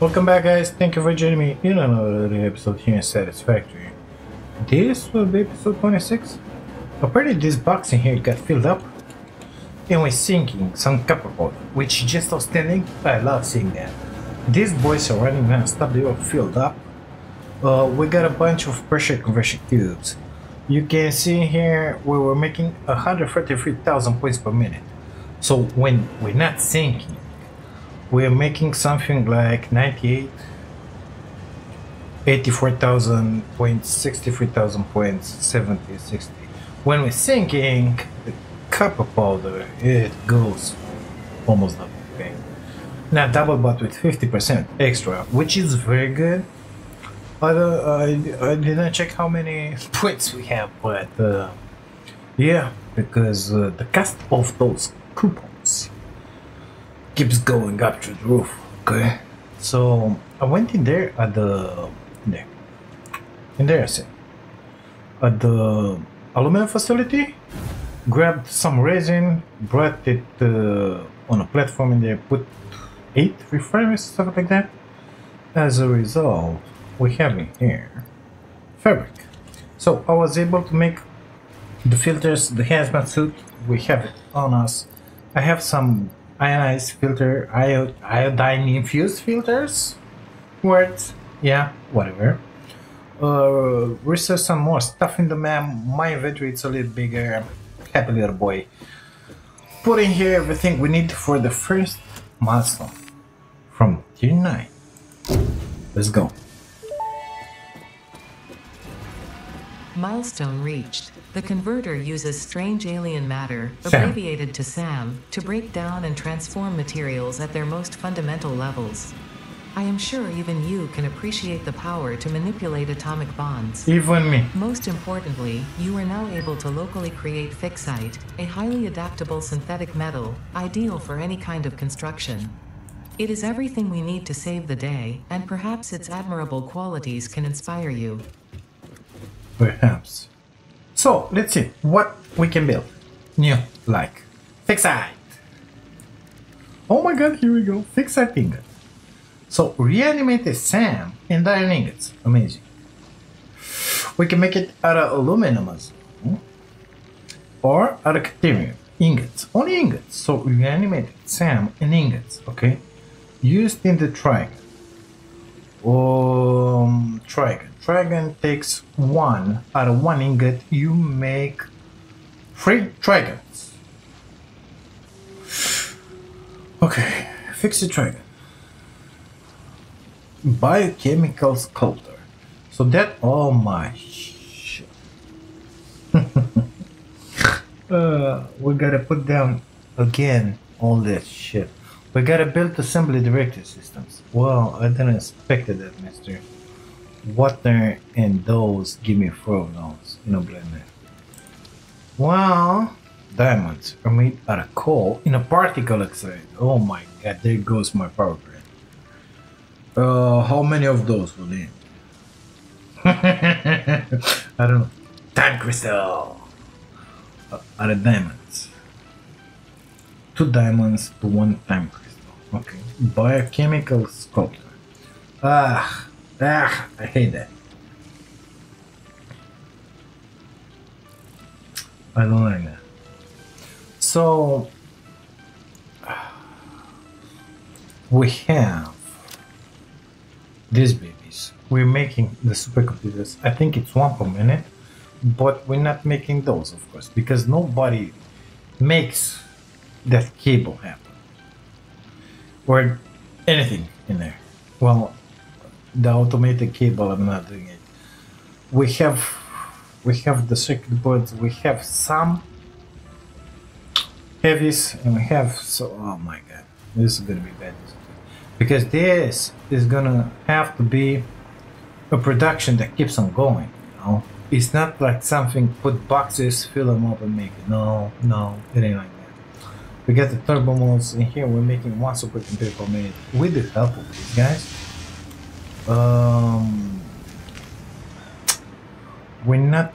Welcome back guys, thank you for joining me in another episode here in Satisfactory. This will be episode 26. Apparently this box in here got filled up and we're sinking some copper gold, which is just outstanding. I love seeing that. These boys are running non-stop, they are filled up. Uh, we got a bunch of pressure conversion cubes. You can see here we were making 133,000 points per minute. So when we're not sinking, we're making something like 98 84,000 points 63,000 points 70 60 when we're sinking the copper powder it goes almost double okay not double but with 50% extra which is very good. I, I, I didn't check how many points we have but uh, yeah because uh, the cost of those coupons keeps going up to the roof. Okay. So I went in there at the there. In there I said. At the aluminum facility, grabbed some resin, brought it uh, on a platform in there, put eight refineries, stuff like that. As a result, we have in here fabric. So I was able to make the filters, the hazmat suit, we have it on us. I have some ionized filter, iodine infused filters. Words, yeah, whatever. Uh, research some more stuff in the map. My inventory a little bigger. Happy little boy. Put in here everything we need for the first milestone from tier 9. Let's go. Milestone reached. The converter uses strange alien matter, abbreviated to SAM, to break down and transform materials at their most fundamental levels. I am sure even you can appreciate the power to manipulate atomic bonds. Even me. Most importantly, you are now able to locally create Ficsite, a highly adaptable synthetic metal, ideal for any kind of construction. It is everything we need to save the day, and perhaps its admirable qualities can inspire you. Perhaps. So let's see what we can build. New, like Ficsite. Oh my god, here we go. Ficsite ingot. So reanimated SAM and iron ingots. Amazing. We can make it out of aluminum. Or out of cadmium. Ingots. Only ingots. So reanimated SAM and ingots. Okay. Used in the trigon. Um, dragon. Trigon takes one out of one ingot. You make three Trigons. Okay, Ficsite Trigon. Biochemical sculptor. So that oh my uh, we gotta put down again all this shit. We gotta build assembly director systems. Well, I didn't expect that, mister. Water and those give me four of those. You know, blender. Well, diamonds are made out of coal in a particle accelerator. Oh my god, there goes my power grid. Uh, how many of those will need? I don't know. Time crystal. Uh, out of diamonds. Two diamonds to one time crystal. Okay. Biochemical sculptor. Ah, ah, I hate that. I don't like that. So we have these babies. We're making the supercomputers. I think it's one per minute, but we're not making those, of course, because nobody makes that cable happen or anything in there. Well, the automated cable, I'm not doing it. We have we have the circuit boards. We have some heavies, and we have so. Oh my god, this is gonna be bad because this is gonna have to be a production that keeps on going. You know, it's not like something put boxes, fill them up, and make it. No, no, it ain't like that. We got the turbo modes in here. We're making one supercomputer per minute with the help of these guys. Um, we're not.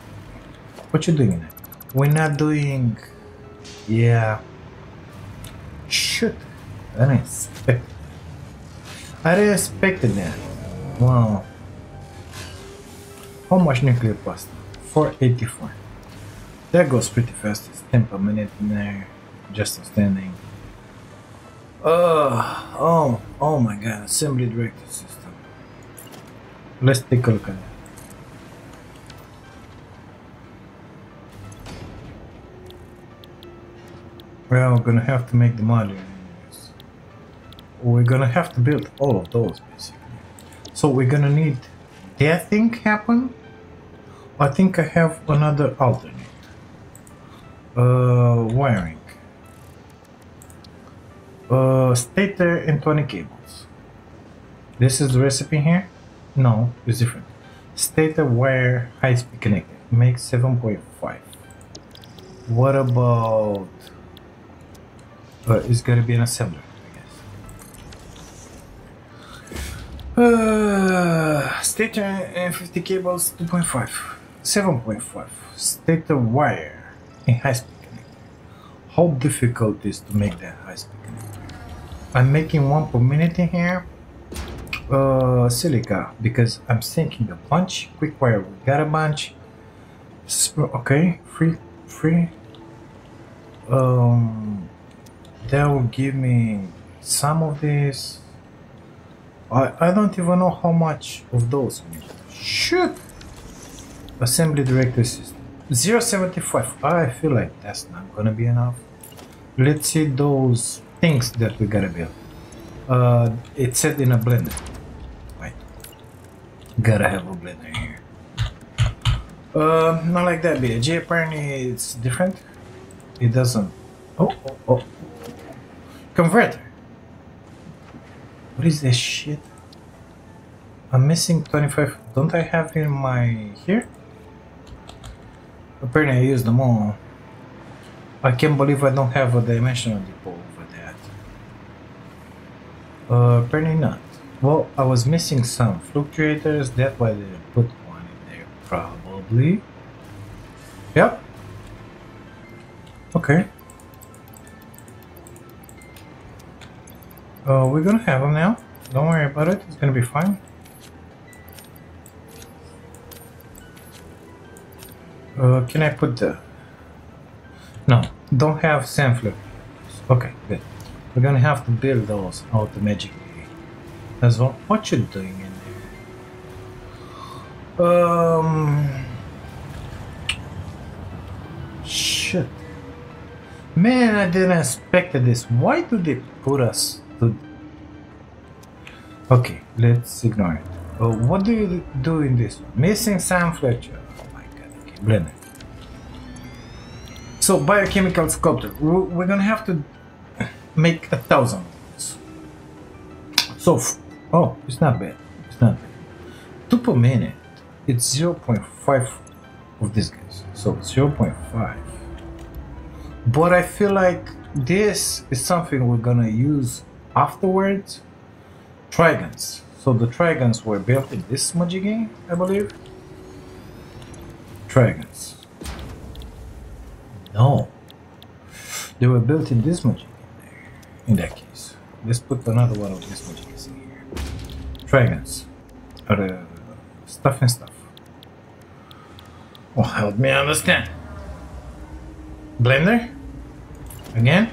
What you doing? We're not doing. Yeah. Shoot! I didn't expect. I didn't expect that. Wow. How much nuclear pasta? 484. That goes pretty fast. It's 10 per minute in there. Just outstanding. Uh, oh, oh my god. Assembly director system. Let's take a look at it. Well, we're gonna have to make the modular units. We're gonna have to build all of those basically. So we're gonna need that thing happen. I think I have another alternate. Uh, wiring. Uh, stator and 20 cables. This is the recipe here? No, it's different. Stator wire high speed connector. Make 7.5. What about uh, it's gonna be an assembler, I guess. Uh, stator and 50 cables 2.5. 7.5. Stator wire high speed connector. How difficult is to make that? I'm making one per minute in here. Uh, silica because I'm sinking a bunch. Quick wire, we got a bunch. Sp- okay, free, free. Um, that will give me some of this. I, I don't even know how much of those. Shoot! Assembly director system. 075. I feel like that's not gonna be enough. Let's see those things that we gotta build. Uh, it's set in a blender. Right. Gotta have a blender here. Uh, not like that, BG. Apparently it's different. It doesn't. Oh, oh, oh. Converter. What is this shit? I'm missing 25. Don't I have in my here? Apparently I used them all. I can't believe I don't have a dimensional depot. Uh, apparently not. Well, I was missing some fluctuators. That's why they put one in there. Probably. Yep. Okay. Uh, we're gonna have them now. Don't worry about it. It's gonna be fine. Uh, can I put the... No, don't have sand flip. Okay, good. We're gonna have to build those automatically as well. What you're doing in there? Um... Shit. Man, I didn't expect this. Why do they put us to... Okay, let's ignore it. Uh, what do you do in this one? Missing SAM Fluctuator. Oh my god, okay, blend it. So, biochemical sculptor. We're gonna have to make a thousand. So, oh, it's not bad. It's not bad. Two per minute. It's 0.5 of these guys. So, 0.5. But I feel like this is something we're gonna use afterwards. Trigons. So the Trigons were built in this Smudgy game, I believe. Trigons. No. They were built in this Smudgy. In that case. Let's put another one of these Smudgies in here. Trigons. Are uh, stuff and stuff. Oh, help me understand. Blender? Again?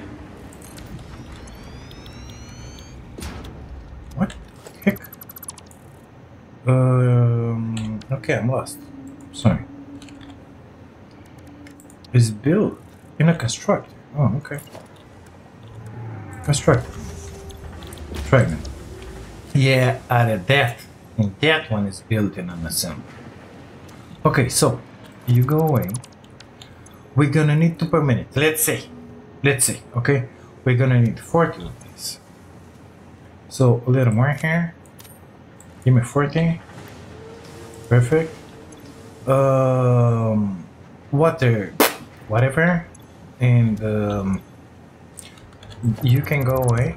What the heck? Um, okay, I'm lost. Sorry. It's built in a constructor. Oh, okay. Constructor. Fragment. Yeah, out of that. And that one is built in an assembly. Okay, so you go away. We're gonna need two per minute. Let's say. Let's say, okay? We're gonna need 40 of these. So a little more here. Give me 40. Perfect. Um, water, whatever. And um, you can go away.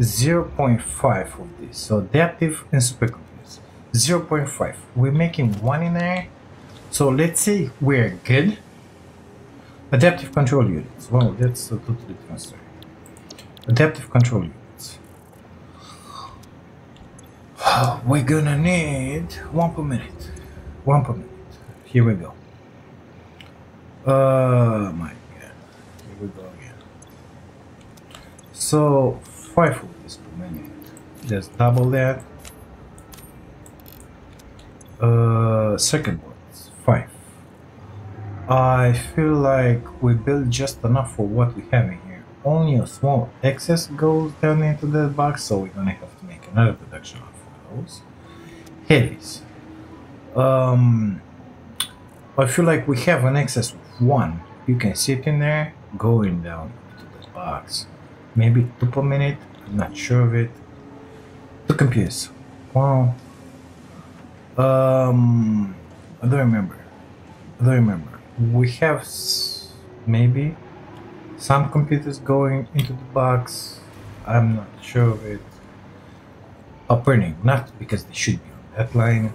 0.5 of this. So adaptive and supercomputers. 0.5. We're making one in there. So let's say we're good. Adaptive control units. Well, that's a totally different story. Adaptive control units. We're gonna need one per minute. One per minute. Here we go. Uh, my god. Here we go again. So, five of this per minute. Just double that. Uh, second one, five. I feel like we built just enough for what we have in here. Only a small excess goes down into that box, so we're gonna have to make another production of those. Heavies. Um, I feel like we have an excess of one. You can sit in there, going down to the box. Maybe two per minute, I'm not sure of it. Two computers. Wow. Um, I don't remember. I don't remember. We have maybe some computers going into the box. I'm not sure of it. Operating, not because they should be on that line.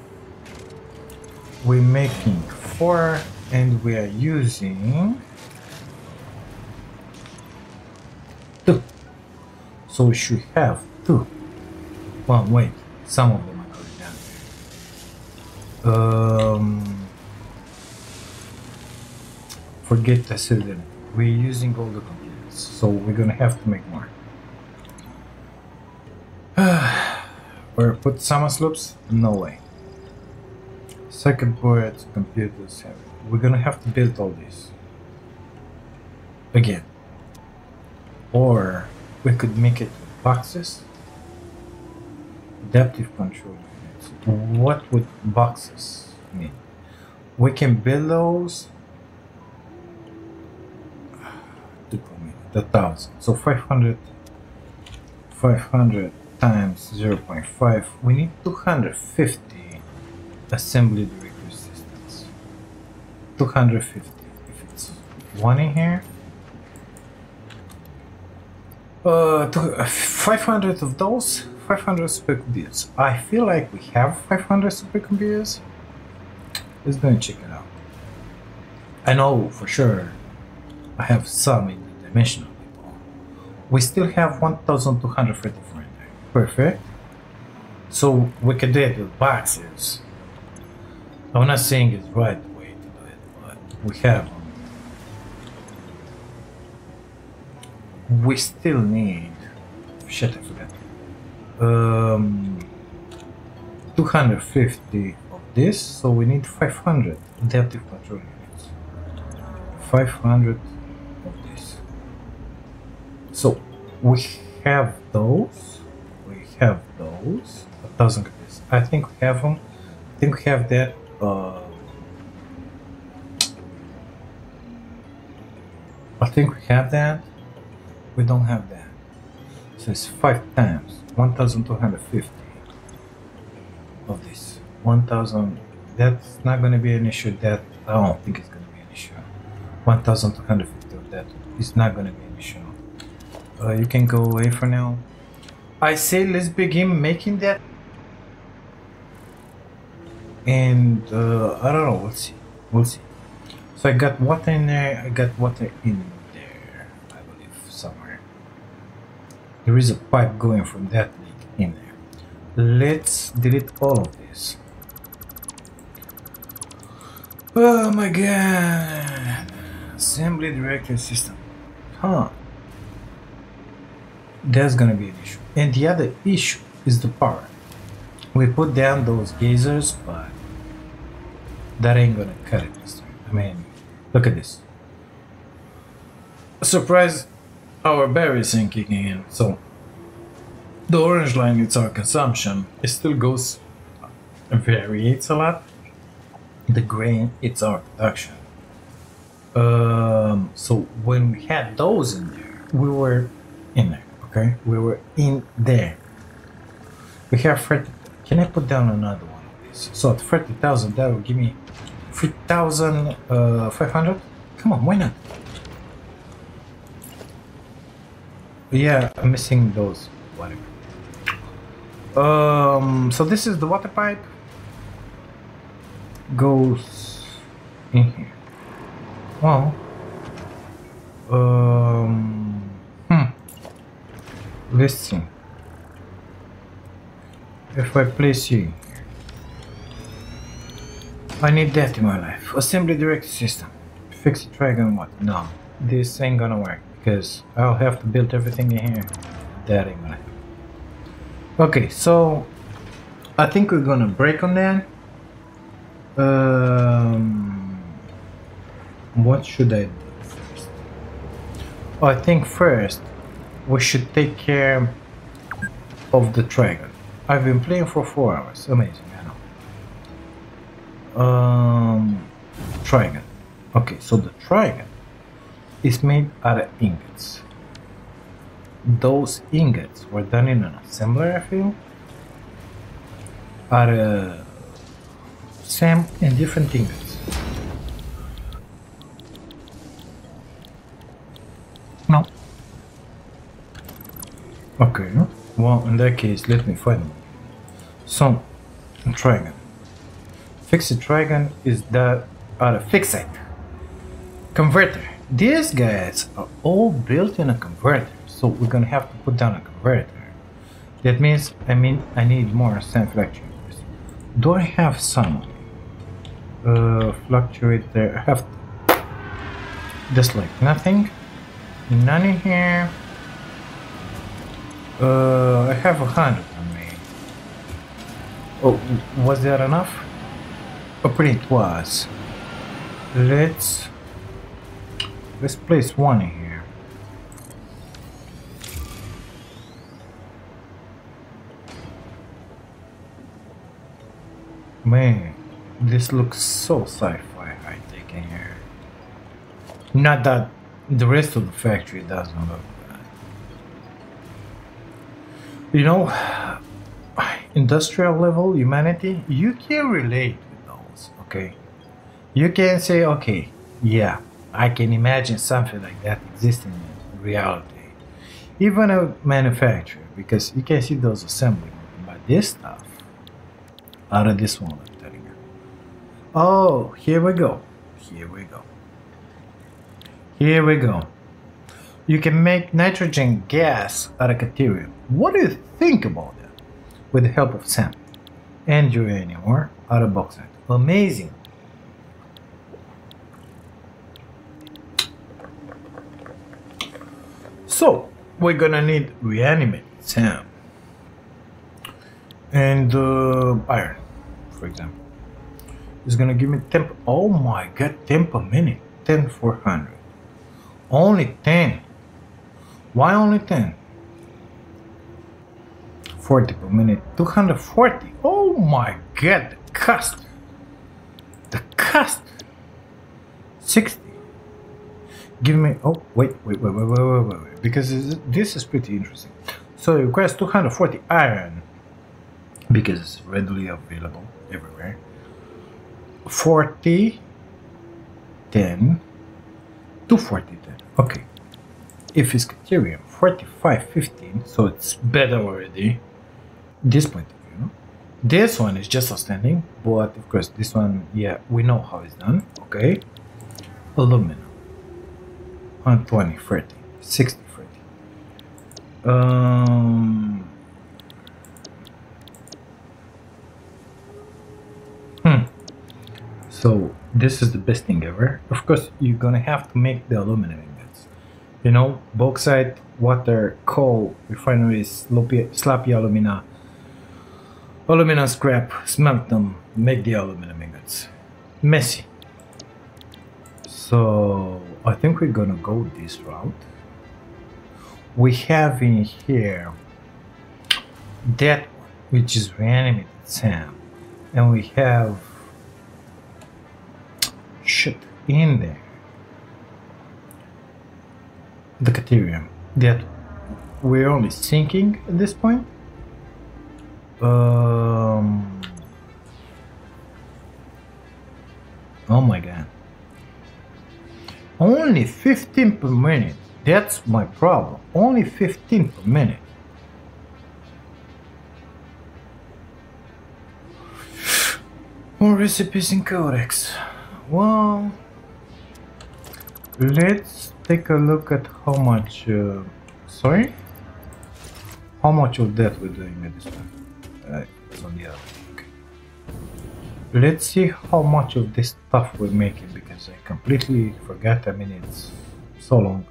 We're making four and we are using So we should have two. Well, wait, some of them are going down. Um, forget the cylinder. We're using all the computers, so we're gonna have to make more. or put summer slopes? No way. Second board, computers have We're gonna have to build all this. Again. Or we could make it boxes. Adaptive control units. What would boxes mean? We can build those the thousand. So 500, 500 times 0.5. We need 250 assembly director systems. 250. If it's one in here, uh, uh, 500 of those, 500 supercomputers. I feel like we have 500 supercomputers. Let's go and check it out. I know for sure I have some in the dimensional level. We still have 1234 in there. Perfect. So we can do it with boxes. I'm not saying it's right way to do it, but we have them. We still need shit I forgot. Um 250 of this, so we need 500 adaptive control units. 500 of this. So we have those. We have those. A thousand copies. I think we have them. I think we have that. Uh, I think we have that. We don't have that. So it's five times 1,250 of this. 1,000. That's not going to be an issue. That I don't think it's going to be an issue. 1,250 of that is not going to be an issue. Uh, you can go away for now. I say let's begin making that. And uh, I don't know. We'll see. We'll see. So I got water in there. I got water in there. I believe somewhere. There is a pipe going from that leak in there. Let's delete all of this. Oh my god. Assembly director system. Huh. That's gonna be an issue. And the other issue is the power. We put down those geysers, but that ain't gonna cut it time. I mean, look at this. Surprise, our berries ain't kicking in. So the orange line it's our consumption. It still goes and variates a lot. The green it's our production. Um, so when we had those in there, we were in there. Okay, we were in there. We have 30. Can I put down another one of these? So at 30,000, that will give me 3,500. Come on, why not? Yeah, I'm missing those. Whatever. Um, so this is the water pipe. Goes in here. Well, um, hmm. Let's see. if I place you I need that in my life. Assembly direct system. Ficsite Trigon what? No. This ain't gonna work because I'll have to build everything in here. That ain't gonna happen. Okay, so I think we're gonna break on that. Um, what should I do first? Oh, I think first we should take care of the Trigon. I've been playing for four hours. Amazing, I know. Um, Trigon. Okay, so the Trigon is made out of ingots. Those ingots were done in an assembler, I feel. Are uh, same and different ingots. No. Okay, well, in that case, let me find them. So, Trigon. Ficsite Trigon is the, a Ficsite converter. These guys are all built in a converter, so we're gonna have to put down a converter. That means I mean I need more SAM fluctuators. Do I have some? Uh, fluctuator. I have just like nothing. None in here. Uh, I have a hundred on me. Oh, was that enough? Oh, pretty it was. Let's let's place one here. Man, this looks so sci-fi. I think in here. Not that the rest of the factory doesn't look bad. You know, industrial level humanity, you can relate with those. Okay, you can say, okay, yeah, I can imagine something like that existing in reality. Even a manufacturer, because you can see those assembly, but this stuff, out of this one, I'm telling you. Oh, here we go. Here we go. Here we go. You can make nitrogen gas out of Caterium. What do you think about that? With the help of sand and uranium or out of bauxite. Amazing. So we're gonna need reanimate Sam and uh, iron, for example. It's gonna give me temp. Oh my god, 10 a minute, 10 400. Only 10. Why only 10? 40 per minute, 240. Oh my god, the cost. The cost. 60 give me oh wait wait wait wait wait wait wait, wait. because this is pretty interesting. So it requires 240 iron because it's readily available everywhere. 40 10 240 10 okay. If it's Caterium 45 15 so it's better already. This point of view. This one is just outstanding but of course this one yeah we know how it's done okay? Aluminum 120, 30, 60, 30. Um, hmm. So this is the best thing ever. Of course, you're gonna have to make the aluminum ingots. You know, bauxite, water, coal, refineries, sloppy, sloppy alumina, aluminum scrap, smelt them, make the aluminum ingots. Messy. So I think we're gonna go this route. We have in here that which is reanimated Sam, and we have shit in there. The Caterium that we're only sinking at this point. Um. Oh my god. Only 15 per minute. That's my problem. Only 15 per minute. More recipes in Codex. Well, let's take a look at how much. Uh, sorry? How much of that we're doing at this one? Uh, it's on the other. Okay. Let's see how much of this stuff we're making because I completely forgot. I mean, it's so long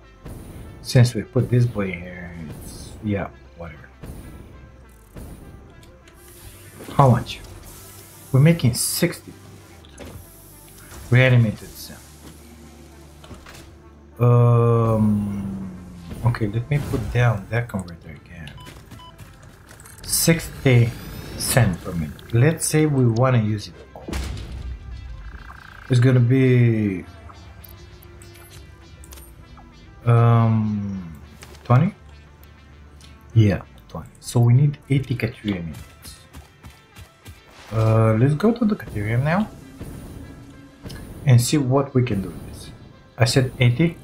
since we put this boy here. It's yeah, whatever. How much? We're making 60. Reanimated cell. Um. Okay, let me put down that converter again. 60 cent per minute. Let's say we want to use it It's gonna be um 20. Yeah, 20. So we need 80 Caterium units. Uh, let's go to the Caterium now and see what we can do with this. I said 80.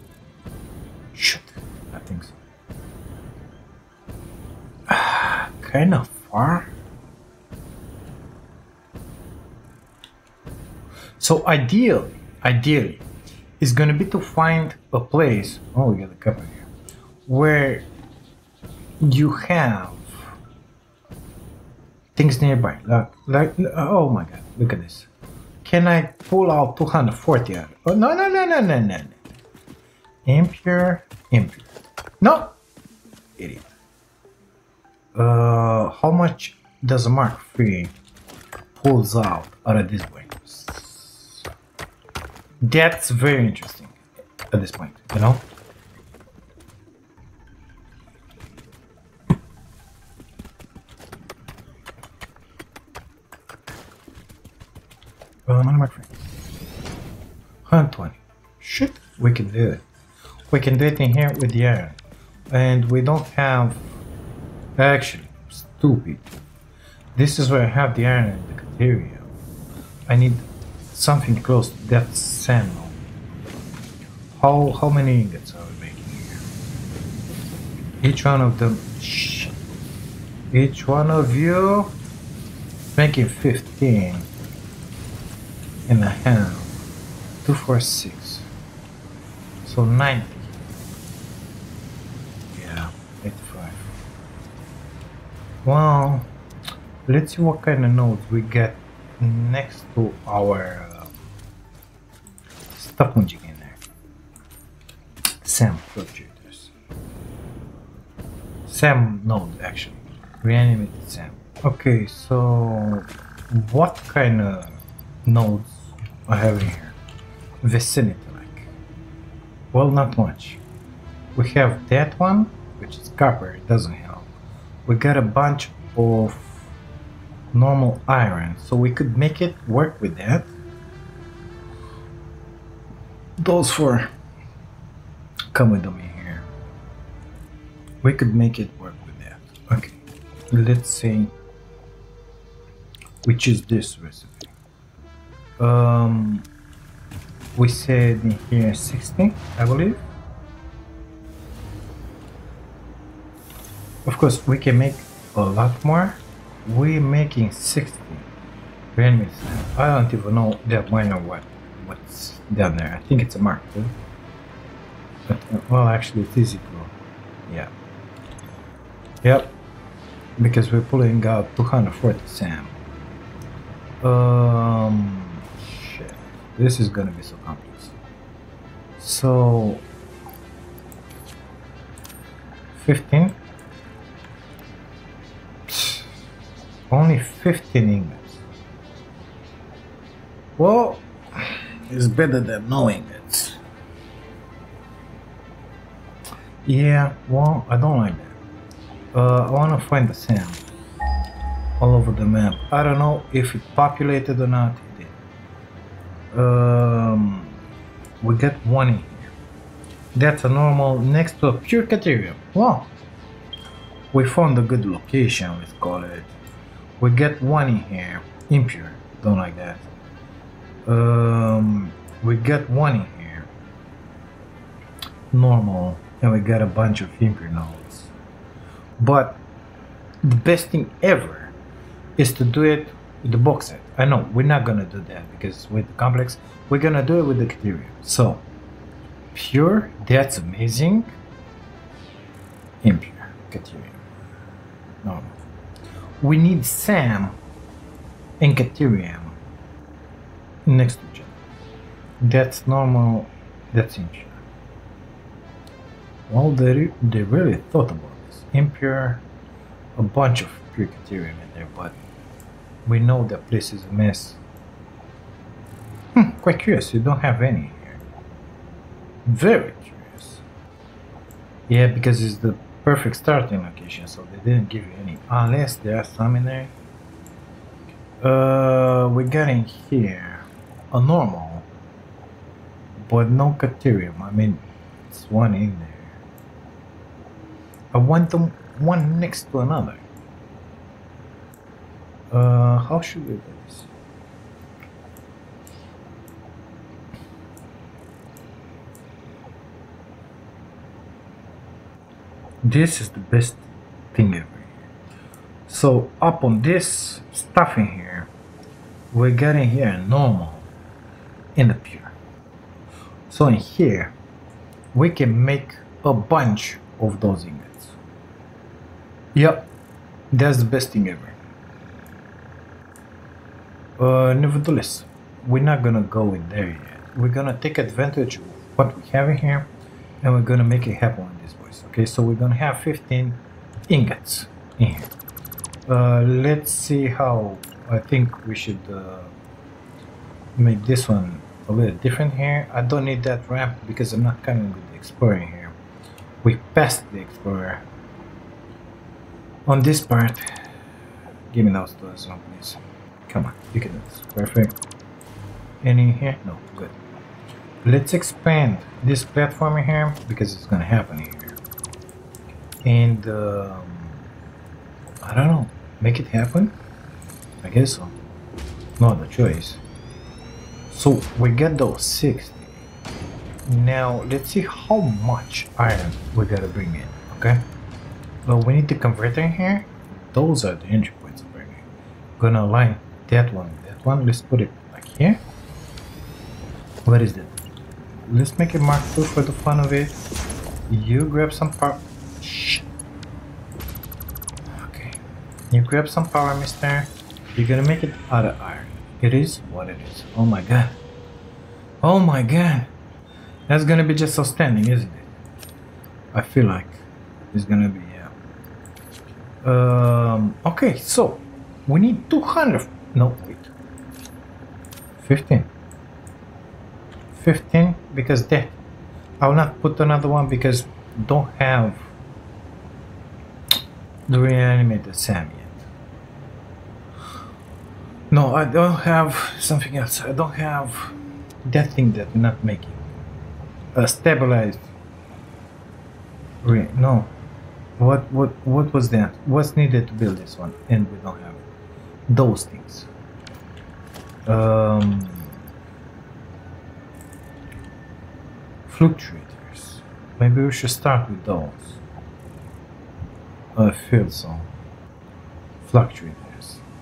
Shoot, I think so. kind of far. So ideally, ideally, is going to be to find a place. Oh, we got a couple here, where you have things nearby. Like, like, oh my god, look at this. Can I pull out 240 out? Oh, no, no, no, no, no, no. Impure, impure. No, idiot. Uh, how much does Mark III pulls out out of this way? That's very interesting at this point, you know? Uh, Mark III. 120. Shit, we can do it. We can do it in here with the iron. And we don't have... Actually, stupid. This is where I have the iron and the cateria. I need something close to that sand. How, how many ingots are we making here? Each one of them... Shh. Each one of you... Making 15 and a half. 246. So 90. Yeah, 85. Well, let's see what kind of nodes we get next to our in there. Sam fluctuators. Sam node actually. Reanimated Sam. Okay, so what kind of nodes I have in here? Vicinity like. Well not much. We have that one, which is copper, it doesn't help. We got a bunch of normal iron so we could make it work with that those four. Come with me here. We could make it work with that. Okay. Let's say we choose this recipe? Um we said in here 60 i believe. Of course we can make a lot more. We're making 60 pyramids. I don't even know that mine or what what's down there. I think it's a mark too. But uh, well actually it is equal. Yeah. Yep. Because we're pulling out 240 SAM. Um shit. This is gonna be so complex. So 15 Only 15 ingots. Well, it's better than knowing it. Yeah, well, I don't like that. Uh, I want to find the sand all over the map. I don't know if it populated or not. It did. Um, we got one in here. That's a normal next to a pure caterium. Wow. We found a good location, let's call it we get one in here impure don't like that um, we got one in here. Normal. And we got a bunch of nodes but the best thing ever is to do it with the bauxite. I know we're not gonna do that because with the complex we're gonna do it with the caterium so pure that's amazing. Impure caterium normal. We need SAM and Caterium next to each other. That's normal, that's impure. Well, they, they really thought about this. Impure, a bunch of pure in there, but we know that place is a mess. Hmm, quite curious, you don't have any here. Very curious. Yeah, because it's the perfect starting location, so they didn't give you any. Unless there are some in there. Uh, we got in here a normal, but no Caterium. I mean, it's one in there. I want them one next to another. Uh, how should we do this? This is the best thing ever. So up on this stuff in here, we're getting here normal in the pure. So in here, we can make a bunch of those ingots. Yep, that's the best thing ever. Uh, nevertheless, we're not gonna go in there yet. We're gonna take advantage of what we have in here, and we're gonna make it happen with this boys. Okay, so we're gonna have 15 ingots in here. Uh, let's see how. I think we should uh, make this one a little different here. I don't need that ramp because I'm not coming with the explorer here. We passed the explorer. On this part, give me those doors one, please. Come on, you can do this. Perfect. Any here? No, good. Let's expand this platform here because it's gonna happen here. And um, I don't know, make it happen? I guess so. No other choice. So we get those 60. Now let's see how much iron we gotta bring in, okay? Well, we need the converter in here. Those are the entry points over here. Gonna align that one that one. Let's put it like here. What is that? Let's make it Mark II for the fun of it. You grab some power. Shh. Okay. You grab some power, mister. You're gonna make it out of iron. It is what it is. Oh my god. Oh my god. That's gonna be just outstanding, isn't it? I feel like it's gonna be, yeah. Um, okay, so we need 200. No, wait. 15. 15 because that. I will not put another one because don't have the reanimated Sam yet. No, I don't have something else. I don't have that thing that I'm not making. A stabilized. Re- no. What what what was that? What's needed to build this one? And we don't have those things. Um, fluctuators. Maybe we should start with those. I feel so. Fluctuators.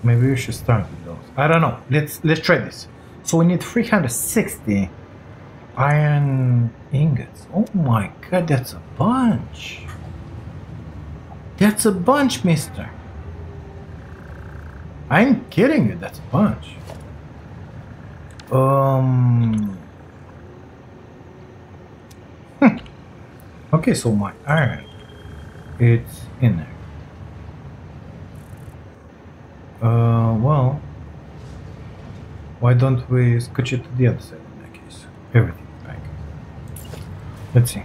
Maybe we should start with those. I don't know. Let's let's try this. So we need 360 iron ingots. Oh my god, that's a bunch. That's a bunch, mister. I'm kidding you, that's a bunch. Um. hmm. Okay, so my iron, it's in there. Uh, well, why don't we scooch it to the other side in that case? Everything back. Let's see.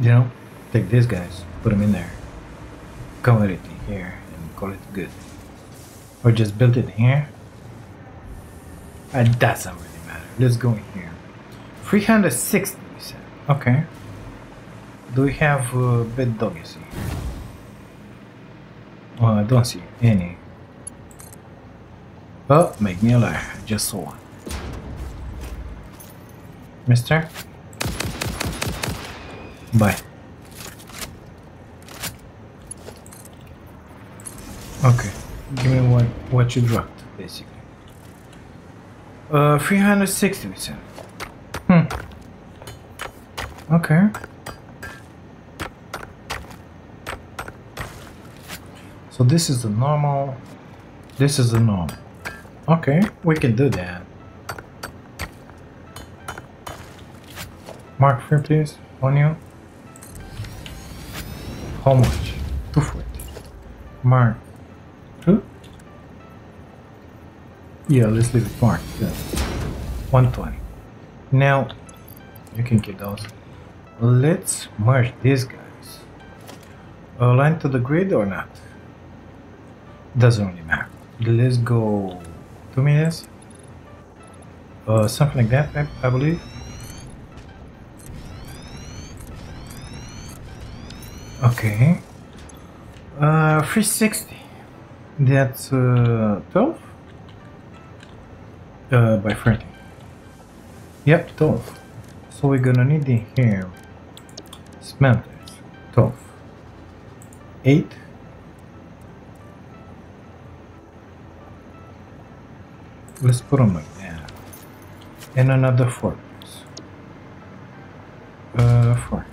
You know, take these guys, put them in there, cover it in here, and call it good. Or just build it here. It doesn't really matter. Let's go in here. 360, we said. Okay. Do we have uh, bed doggies here? Well, I don't see any. Oh, make me a liar. I just saw one. Mister? Bye. Okay. Give me what what you dropped, basically. Uh, 360 we said. Hmm. Okay. So this is the normal. This is the normal. Okay, we can do that. Mark three, please. On you. How much? 240. Mark two. Yeah, let's leave it marked. Yeah. 120. Now, you can keep those. Let's merge these guys. Align to the grid or not? Doesn't really matter. Let's go two minutes. Uh, something like that, I, I believe. Okay. Uh, 360. That's uh, 12? Uh, by 30. Yep, 12. So we're gonna need in here smelters. 12. 8. Let's put them that. And another 4. Uh, 4.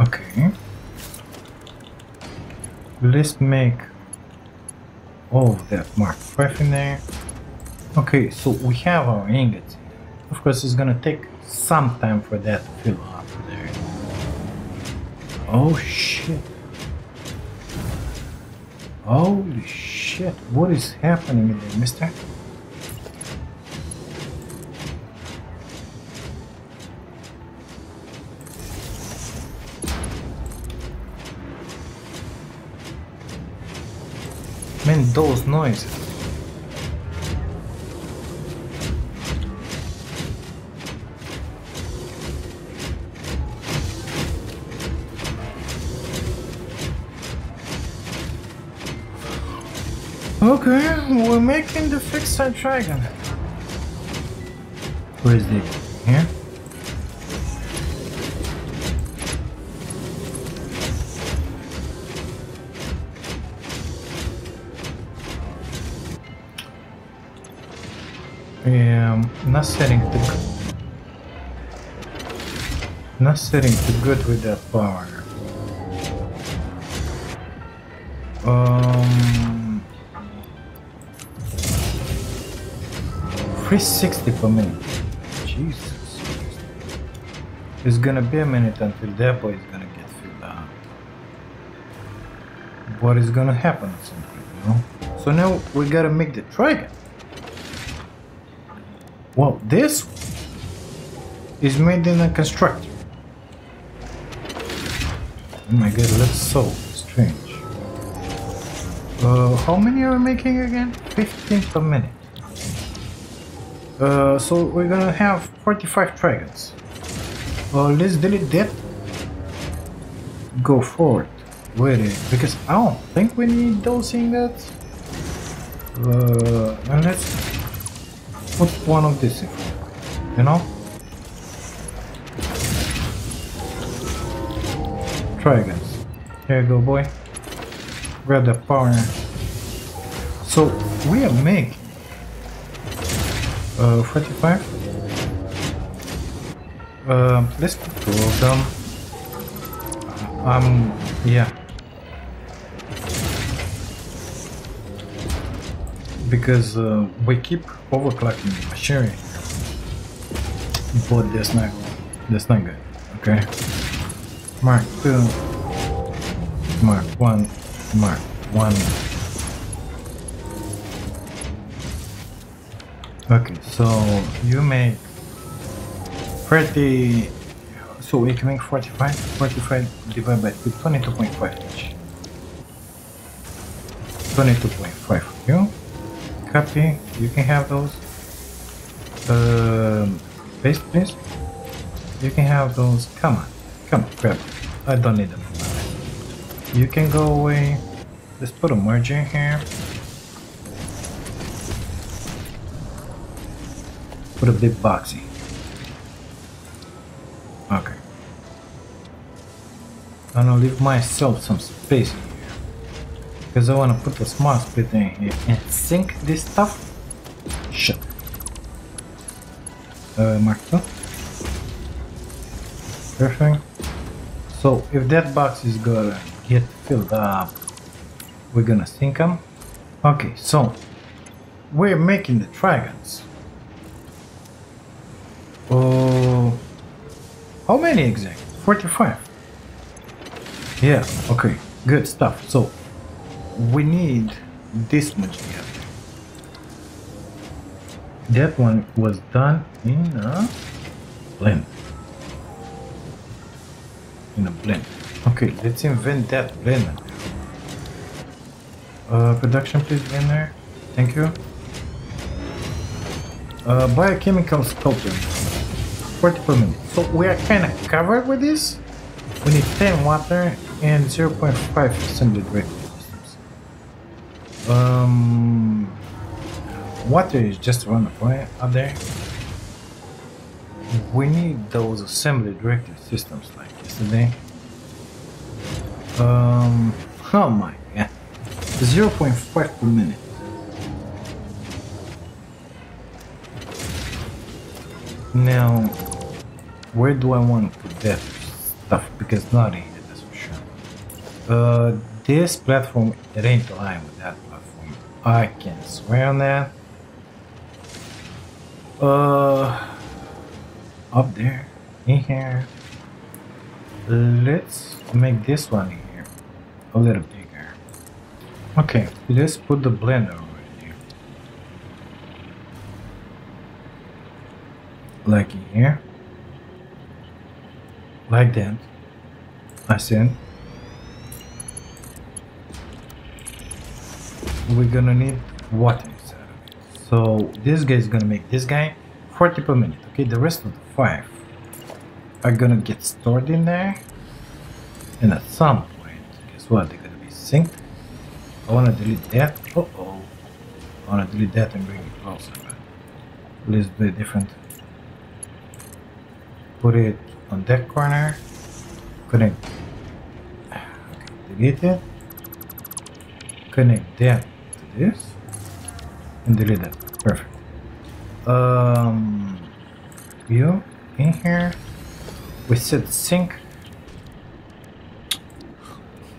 Okay. Let's make all of that mark 5 in there. Okay, so we have our ingots. Of course, it's gonna take some time for that to fill up there. Oh shit. Holy shit, what is happening in there, mister? Man, those noises. Making the fixed side dragon. Where is it? Here? Yeah, not setting good. Not setting too good with that power. Um, 360 per minute. Jesus. It's gonna be a minute until that boy is gonna get filled up. What is gonna happen at some point, you know? So now we gotta make the Trigon. Well, this is made in a constructor. Oh my god, that's so strange. Uh, how many are we making again? 15 per minute. Uh, so we're gonna have 45 Trigons. Uh, let's delete that. Go forward. Wait, because I don't think we need those ingots. Uh, and let's put one of this in you know? Trigons. Here you go, boy. Grab the power. So, we are making uh, 45. Uh, let's put two of them. Um, yeah. Because uh, we keep overclocking the machinery. But that's not that's not good. Okay. Mark two. Mark one. Mark one. Okay, so you make 30 so we can make 45 45 divided by 2 22.5 each. 22.5 you. Copy you can have those. Um paste please you can have those. Come on come on grab. I don't need them. You can go away. Let's put a merge in here put a big boxy Okay. I'm gonna leave myself some space here. Because I wanna put the smart splitter in here and sink this stuff. Shut. Uh, Mark 2. Perfect. So if that box is gonna get filled up, we're gonna sink them. Okay, so we're making the Trigons. Oh, how many exactly? 45. Yeah, okay, good stuff. So we need this much together. That one was done in a blend. In a blend. Okay, let's invent that blender. Uh, production please blender. Thank you. Uh, biochemical sculptor. 40 per minute. So we are kind of covered with this. We need 10 water and 0.5 assembly director systems. Um, water is just around the up there. We need those assembly director systems like yesterday. Um, oh my god. 0.5 per minute. Now, where do I want to put that stuff? Because not in that's for sure. Uh, this platform, it ain't aligned with that platform. I can swear on that. Uh, up there, in here. Let's make this one here a little bigger. Okay, let's put the blender over here. Like here. Like that. I said. We're gonna need water. So this guy is gonna make this guy 40 per minute. Okay, the rest of the five are gonna get stored in there. And at some point, guess what? They're gonna be synced. I wanna delete that. Uh oh. I wanna delete that and bring it closer. But let's do it different. Put it on that corner. Connect. Okay, delete it. Connect that to this. And delete that. Perfect. Um, you in here. We set sync.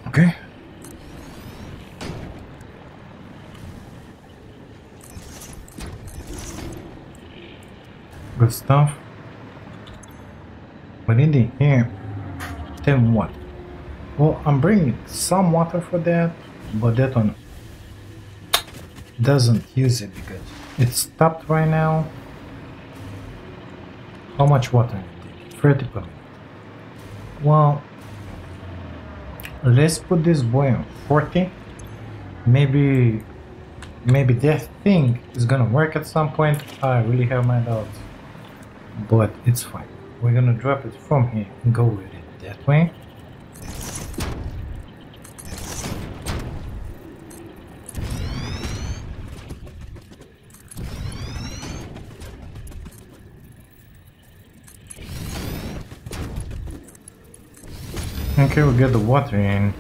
Okay. Good stuff. Need in here 10 what? Well, I'm bringing some water for that, but that one doesn't use it because it's stopped right now. How much water? 30 per minute. Well, let's put this boy on 40. Maybe, maybe that thing is gonna work at some point. I really have my doubts, but it's fine. We're gonna drop it from here and go with it that way. Okay, we get the water in.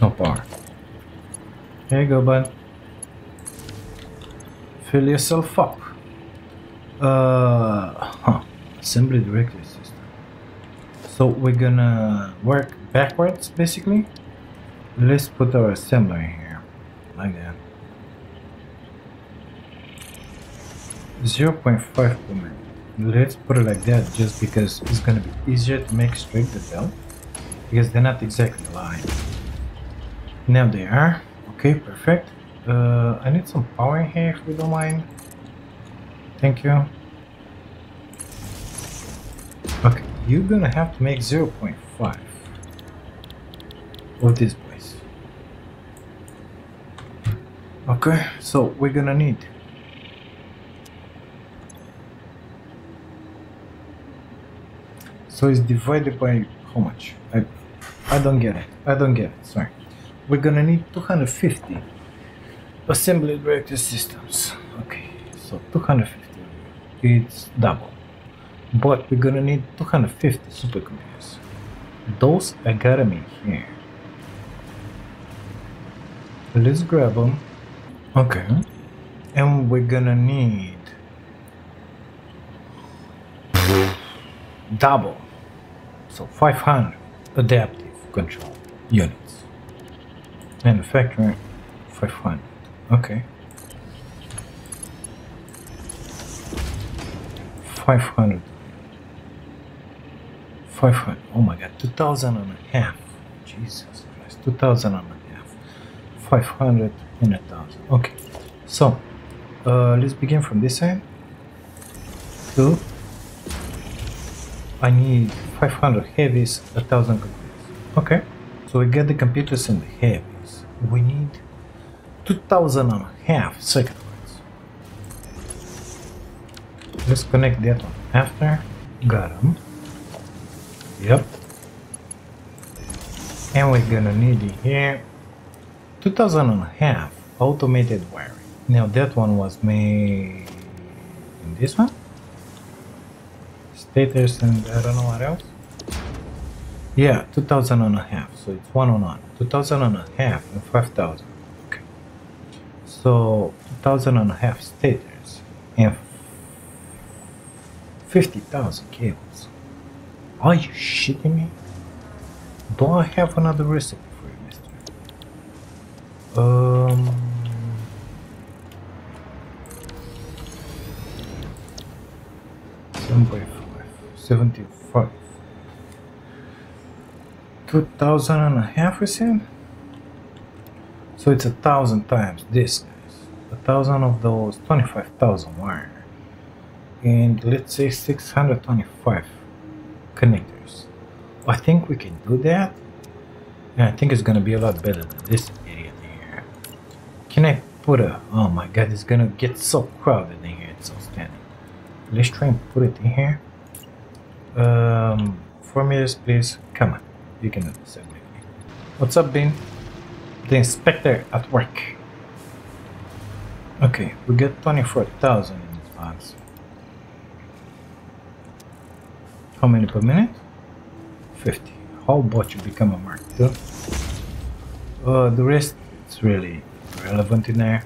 No power. Here you go, bud. Fill yourself up. Uh. Assembly director system. So we're gonna work backwards, basically. Let's put our assembler here, like that. 0.5 per minute. Let's put it like that just because it's gonna be easier to make straight the belt because they're not exactly aligned. Now they are. Okay, perfect. Uh, I need some power in here if you don't mind. Thank you. Okay, you're gonna have to make 0.5 of this place. Okay, so we're gonna need So it's divided by how much? I, I don't get it. I don't get it. Sorry. We're gonna need 250 assembly director systems. Okay, so 250. It's double. But we're gonna need 250 supercomputers. Those I gotta make here. Let's grab them. Okay. And we're gonna need double So 500 adaptive control units. Manufacturing 500. Okay. 500. 500. Oh my god, 2000 and a half. Jesus Christ, 2000 and a half. 500 and a thousand. Okay. So, uh, let's begin from this end Two. I need 500 heavies, a thousand computers. Okay. So we get the computers and the heavies. We need 2000 and a half circuit cards. Let's connect that one after. Got them. Yep. And we're gonna need here 2000 and a half automated wiring. Now that one was made in this one. Stators and I don't know what else. Yeah, 2000 and a half. So it's one on one. 2000 and a half and 5000. Okay. So 2000 and a half stators and 50,000 cables. Are you shitting me? Do I have another recipe for you, mister? Um. Seven by five. Seventy-five. Two thousand and a half, we said? So it's a thousand times this, guys. A thousand of those, twenty-five thousand wire. And let's say six hundred twenty-five connectors. I think we can do that. And I think it's gonna be a lot better than this area here. Can I put a oh my god it's gonna get so crowded in here, it's outstanding. Let's try and put it in here. Um four meters please. Come on. You can do this. What's up, Bean? The inspector at work. Okay, we twenty-four thousand in this box. How many per minute? 50. How about you become a Mark II? Uh, the rest is really relevant in there.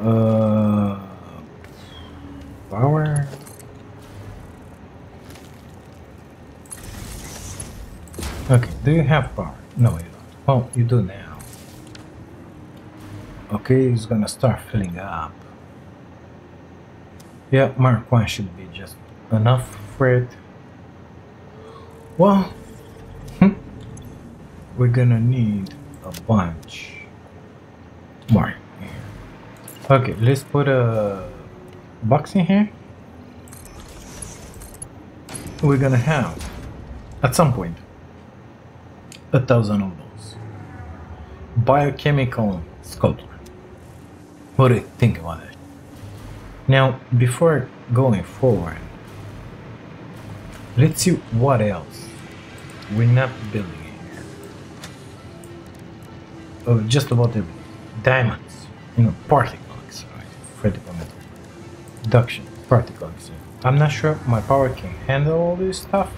Uh, power. Okay, do you have power? No, you don't. Oh, you do now. Okay, it's gonna start filling up. Yeah, Mark 1 should be just enough for it. Well, hmm, we're gonna need a bunch more. Okay, let's put a box in here. We're gonna have, at some point, a thousand of those. Biochemical sculptor. What do you think about it? Now, before going forward, let's see what else we're not building here. Oh, just about everything. Diamonds, you know, particle critical metal, induction, particle oxide. I'm not sure my power can handle all this stuff.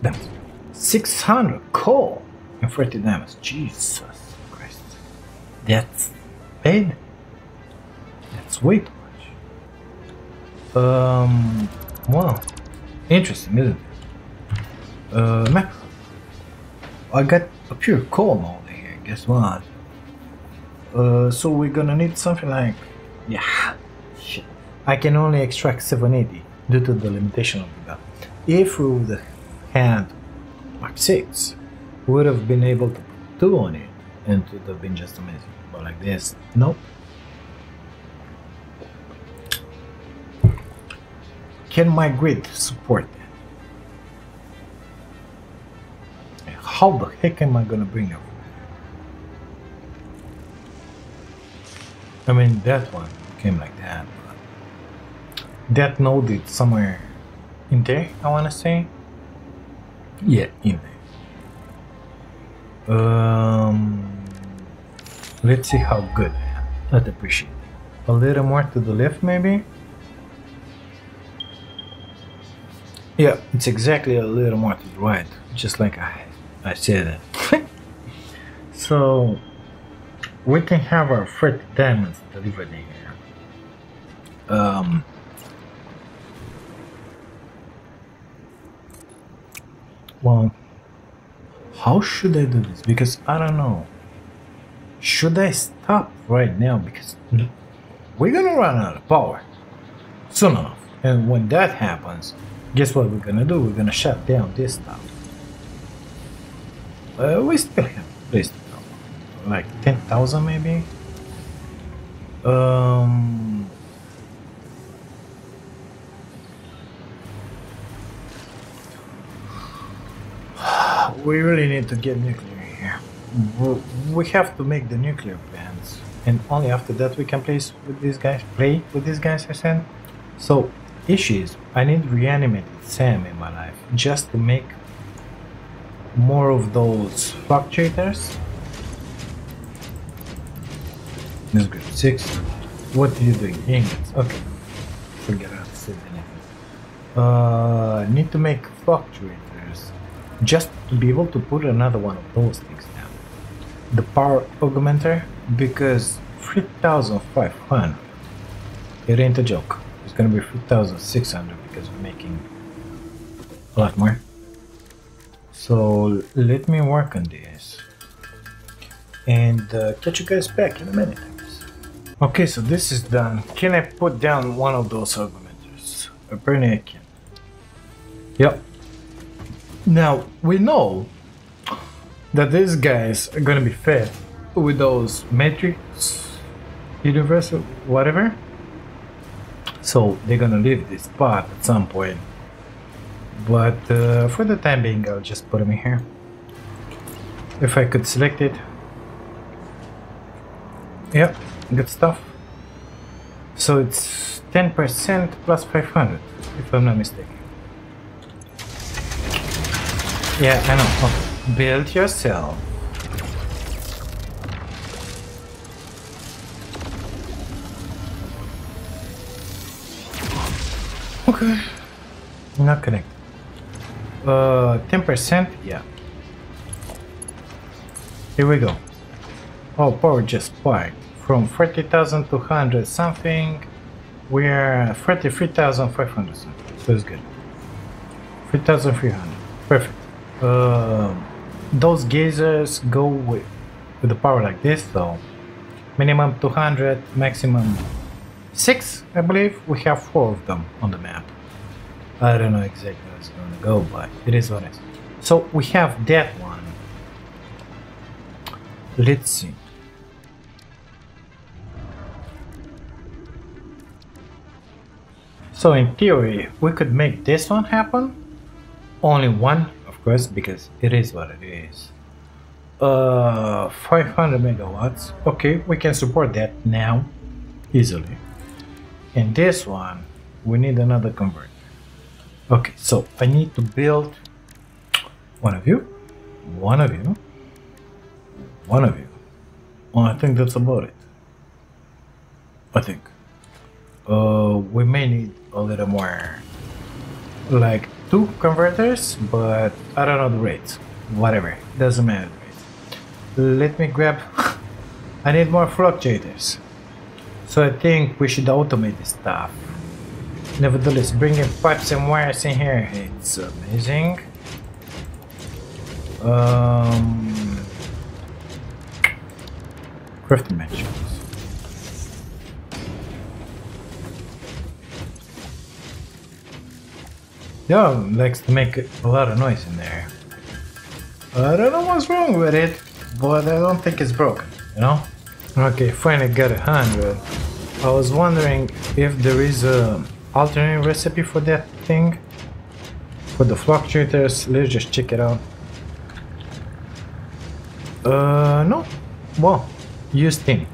Diamonds. 600 coal and 30 diamonds. Jesus Christ. That's bad. That's much. Um, wow. Interesting, isn't it? Uh, map. I got a pure coal over here, guess what? Uh, so we're gonna need something like... Yeah, shit. I can only extract 780 due to the limitation of the gun. If we would have had Mark 6, we would have been able to put 2 on it and it would have been just amazing. But like this, nope. Can my grid support that? How the heck am I gonna bring it? I mean, that one came like that. That node is somewhere in there, I wanna say. Yeah, in there. Um, let's see how good. I'd appreciate it. A little more to the left, maybe? Yeah, it's exactly a little more to the right, just like I, I said so, we can have our freight diamonds delivered here. Um, Well, how should I do this? Because I don't know. Should I stop right now? Because we're gonna run out of power soon enough. And when that happens, guess what we're gonna do? We're gonna shut down this stuff. Uh, we still have place to go. Like 10,000 maybe? Um... We really need to get nuclear here. We- We have to make the nuclear plants. And only after that we can place with these guys, play with these guys, I said. So, issue is, I need reanimated SAM in my life just to make more of those fluctuators. That's good. Six. What are you doing? Ingots. Okay. Forget I said anything. Uh, need to make fluctuators just to be able to put another one of those things down. The power augmenter because 3500. It ain't a joke. It's gonna be 3600 because we're making a lot more. So let me work on this and uh, catch you guys back in a minute. Okay, so this is done. Can I put down one of those augmenters? Apparently I can. Yep. Now we know that these guys are gonna be fed with those matrix, universal, whatever. So they're gonna leave this spot at some point. But uh, for the time being, I'll just put them in here. If I could select it. Yep, good stuff. So it's 10% plus 500, if I'm not mistaken. Yeah, I know. Build yourself. Not connected. Uh, 10%? Yeah. Here we go. Oh, power just spiked. From 40,200 something, we're 33,500 something. So it's good. 3,300. Perfect. Uh, those gazers go with, with the power like this, so minimum 200, maximum 6, I believe. We have 4 of them on the map. I don't know exactly how it's going to go, but it is what it is. So we have that one. Let's see. So in theory, we could make this one happen. Only one, of course, because it is what it is. Uh, 500 megawatts. Okay, we can support that now, easily. In this one, we need another converter. Okay, so I need to build one of you, one of you, one of you. Well, I think that's about it. I think. Uh, we may need a little more, like two converters, but I don't know the rates. Whatever, doesn't matter. Let me grab. I need more fluctuators. So I think we should automate this stuff. Nevertheless, bringing pipes and wires in here, it's amazing. Um, crafting matches. Yeah, likes to make a lot of noise in there. I don't know what's wrong with it, but I don't think it's broken, you know? Okay, finally got a hundred. I was wondering if there is a alternate recipe for that thing. For the fluctuators, let's just check it out. Uh, no. Well, use tin.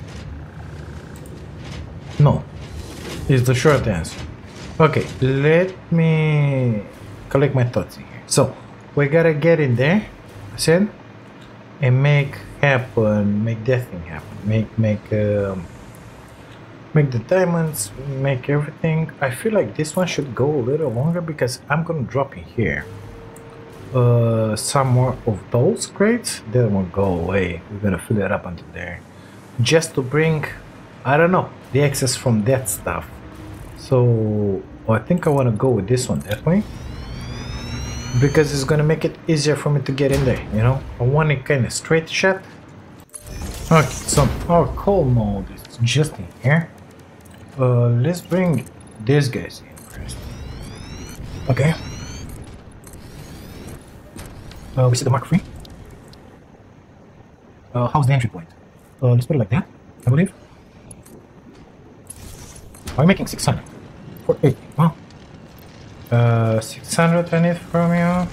No. Is the short answer. Okay, let me collect my thoughts here. So, we gotta get in there, I said, and make happen, make that thing happen. Make, make, um, make the diamonds, make everything. I feel like this one should go a little longer because I'm gonna drop in here. Uh, some more of those crates, that won't go away. We're gonna fill it up until there. Just to bring, I don't know, the excess from that stuff. So I think I want to go with this one that way. because it's gonna make it easier for me to get in there, you know? I want it kind of straight shot. Okay, so our coal mode is just in here. Uh, let's bring these guys in first. Okay. Uh, we see the mark free. Uh, how's the entry point? Uh, let's put it like that, I believe. I'm making 600. 480. Wow. Uh, 600 I need from you.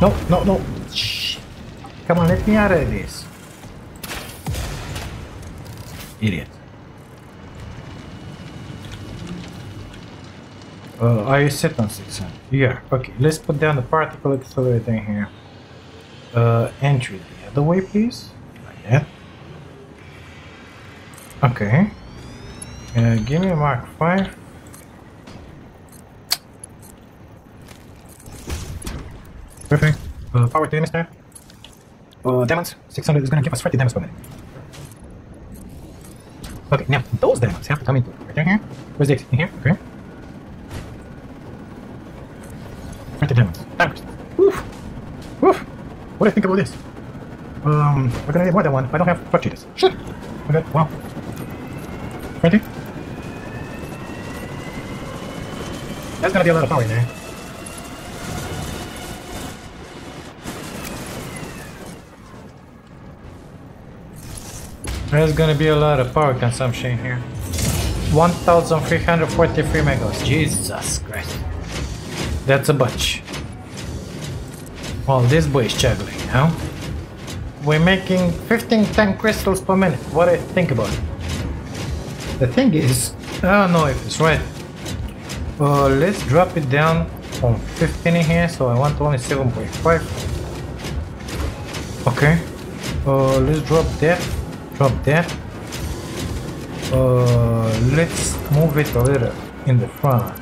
No, no, no. Shh. Come on, let me out of this. Idiot. Uh, are you set on 600? Yeah, okay. Let's put down the particle accelerator in here. Uh, entry the other way, please. Like that. Okay. Uh, give me a Mark 5. Perfect. Uh, power to Mister. Uh, diamonds. 600 is gonna give us 30 diamonds per minute. Okay, now those diamonds have to come into right here. Where's the exit? In here? Okay. 30 diamonds. Diamonds. Woof. Woof. What do you think about this? Um, we're gonna need more than one. I don't have purchases. Shit. Okay, wow. 20? That's gonna be a lot of power in there. There's gonna be a lot of power consumption here. 1343 megawatts. Jesus Christ. That's a bunch. Well, this boy is juggling huh? We're making 15 10 crystals per minute. What do you think about it? The thing is, I don't know if it's right. Uh, let's drop it down from 15 in here, so I want only 7.5. Okay. Uh, let's drop that drop that. Uh, let's move it a little in the front.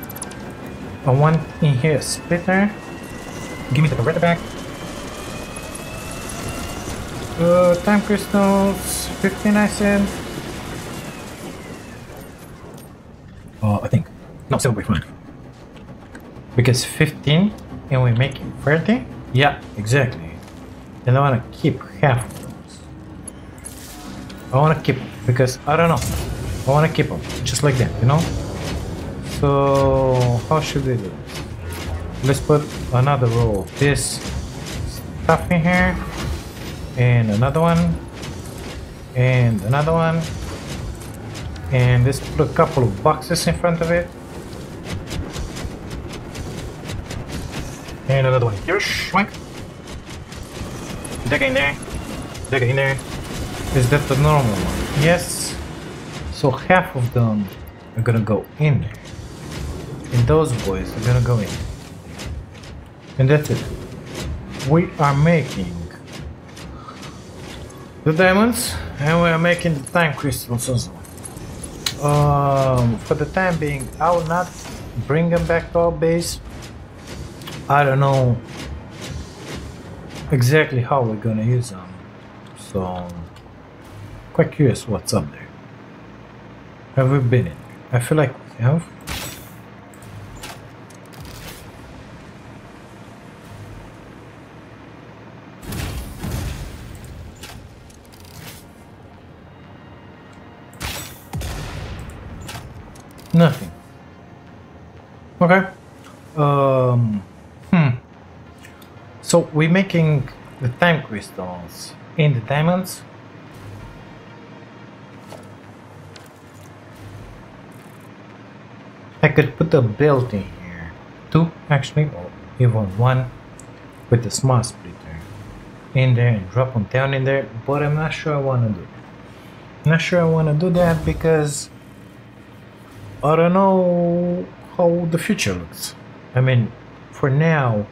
I want in here a splitter. Give me the converter back. Uh, time crystals, 15 I said. Uh, I think. No, 7.5. Because 15 and we make making 30? Yeah, exactly. And I want to keep half of those. I want to keep them because I don't know. I want to keep them just like that, you know? So, how should we do this? Let's put another row of this stuff in here, and another one, and another one, and let's put a couple of boxes in front of it. And another one here, schwank. Dig in there. Dig in there. Is that the normal one? Yes. So half of them are gonna go in there. And those boys are gonna go in. And that's it. We are making the diamonds and we are making the time crystals well. Um, for the time being, I will not bring them back to our base. I don't know exactly how we're gonna use them. So, quite curious what's up there. Have we been in? I feel like we have. We're making the time crystals in the diamonds. I could put a belt in here. Two, actually, or even one with the smart splitter in there and drop them down in there, but I'm not sure I want to do that. Not sure I want to do that because I don't know how the future looks. I mean, for now,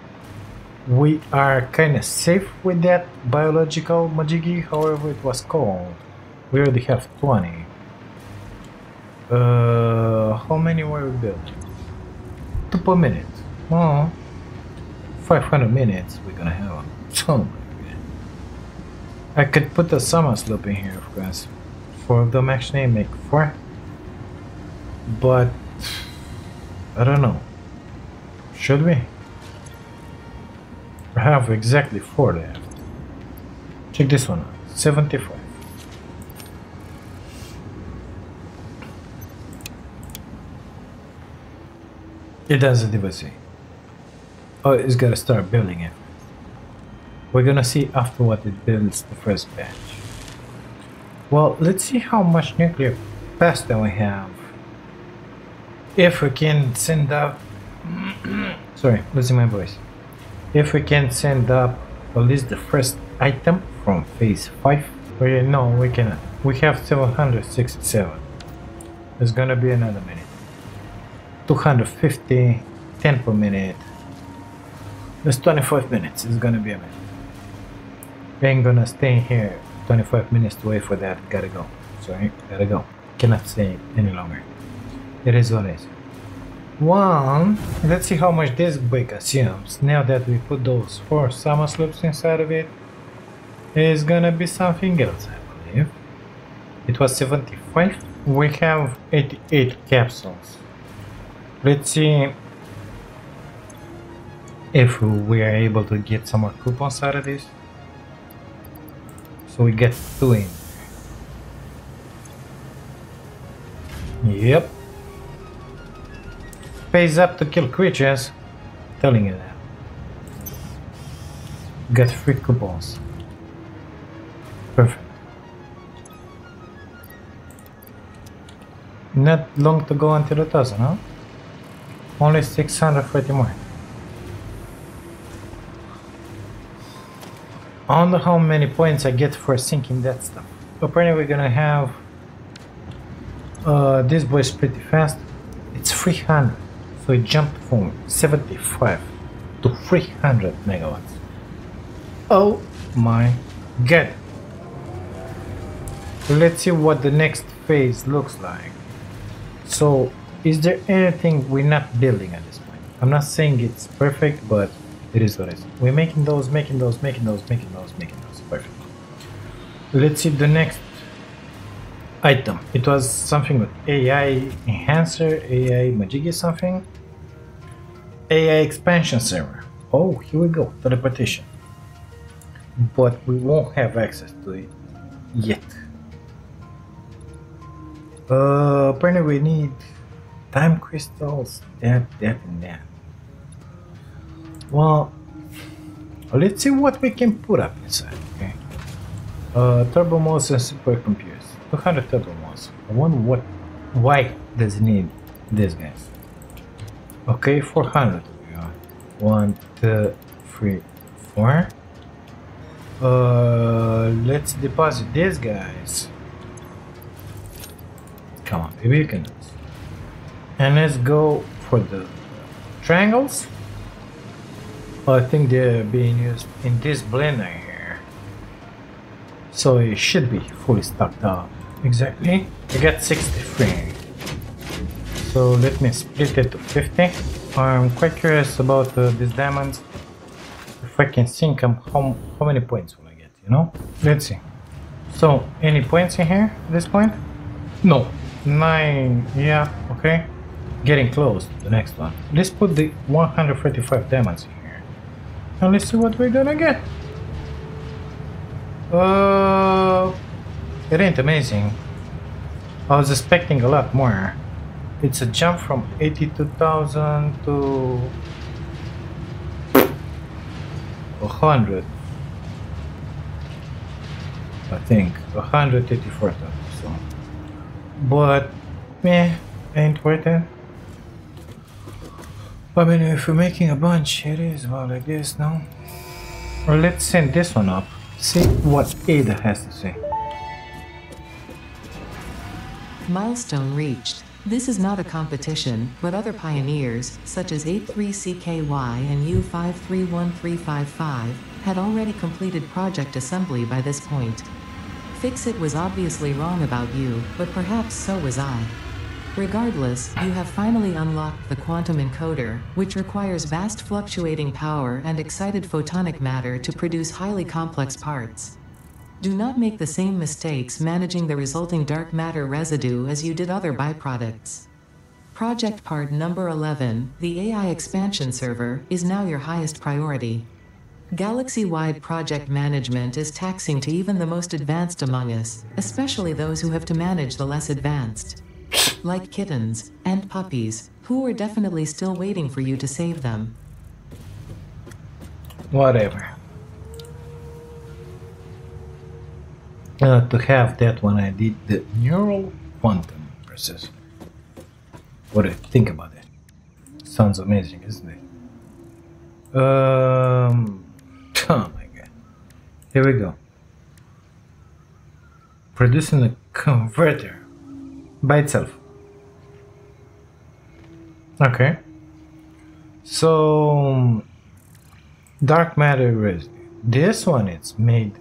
we are kind of safe with that biological majigi, however it was called. We already have 20. Uh, how many were we building? Two per minute. Oh, 500 minutes we're gonna have. So my God. I could put the Somersloop in here, of course. Four of them actually make four. But I don't know. Should we? Have exactly four left. Check this one out. 75. It does a diversity. Oh, it's gotta start building it. We're gonna see after what it builds the first batch. Well, let's see how much nuclear pasta we have. If we can send up... Sorry, losing my voice. If we can send up at least the first item from phase 5. We, no, we cannot. We have 767. It's gonna be another minute. 250, 10 per minute. That's 25 minutes. It's gonna be a minute. We ain't gonna stay here 25 minutes to wait for that. Gotta go. Sorry, gotta go. Cannot stay any longer. It is what it is. One, let's see how much this bike assumes. Now that we put those four Somersloops inside of it, it's gonna be something else, I believe. It was 75. We have 88 capsules. Let's see if we are able to get some more coupons out of this. So we get two in. Yep. Pays up to kill creatures. Telling you that. Get free coupons. Perfect. Not long to go until it doesn't, huh? Only 640 more. I wonder how many points I get for sinking that stuff. Apparently we're gonna have... Uh, this boy is pretty fast. It's 300. So it jumped from 75 to 300 megawatts. Oh my god. Let's see what the next phase looks like. So is there anything we're not building at this point? I'm not saying it's perfect, but it is what it is. We're making those, making those, making those, making those, making those. Perfect. Let's see the next item. It was something with AI enhancer, AI majiggy something. AI expansion server. Oh, here we go, teleportation. But we won't have access to it yet. Uh, apparently we need time crystals, that, that, and that. Well, let's see what we can put up inside, okay? Uh, turbo mods and supercomputers. 200 turbo mods. I wonder what, why does it need this, guys? Okay, 400 we are. One, two, three, four. Uh, let's deposit these guys. Come on, maybe you can do this. And let's go for the triangles. I think they're being used in this blender here. So it should be fully stocked up. Exactly. I got 63. So let me split it to 50. I'm quite curious about uh, these diamonds. If I can sink them, how, how many points will I get, you know? Let's see. So, any points in here at this point? No. Nine, yeah, okay. Getting close to the next one. Let's put the 135 diamonds in here. And let's see what we're gonna get. Uh, it ain't amazing. I was expecting a lot more. It's a jump from 82,000 to 100. I think 184,000. So, but meh, ain't worth it. I mean, if we're making a bunch, it is well like this, no? Or let's send this one up. See what Ada has to say. Milestone reached. This is not a competition, but other pioneers, such as 83CKY and U531355, had already completed project assembly by this point. FICSIT was obviously wrong about you, but perhaps so was I. Regardless, you have finally unlocked the quantum encoder, which requires vast fluctuating power and excited photonic matter to produce highly complex parts. Do not make the same mistakes managing the resulting dark matter residue as you did other byproducts. Project part number 11, the AI expansion server, is now your highest priority. Galaxy wide project management is taxing to even the most advanced among us, especially those who have to manage the less advanced. Like kittens and puppies, who are definitely still waiting for you to save them. Whatever. Uh, to have that when I did the neural quantum processor. What do you think about it? Sounds amazing, isn't it? Um, oh my god. Here we go. Producing a converter by itself. Okay. So, dark matter residue. This one is made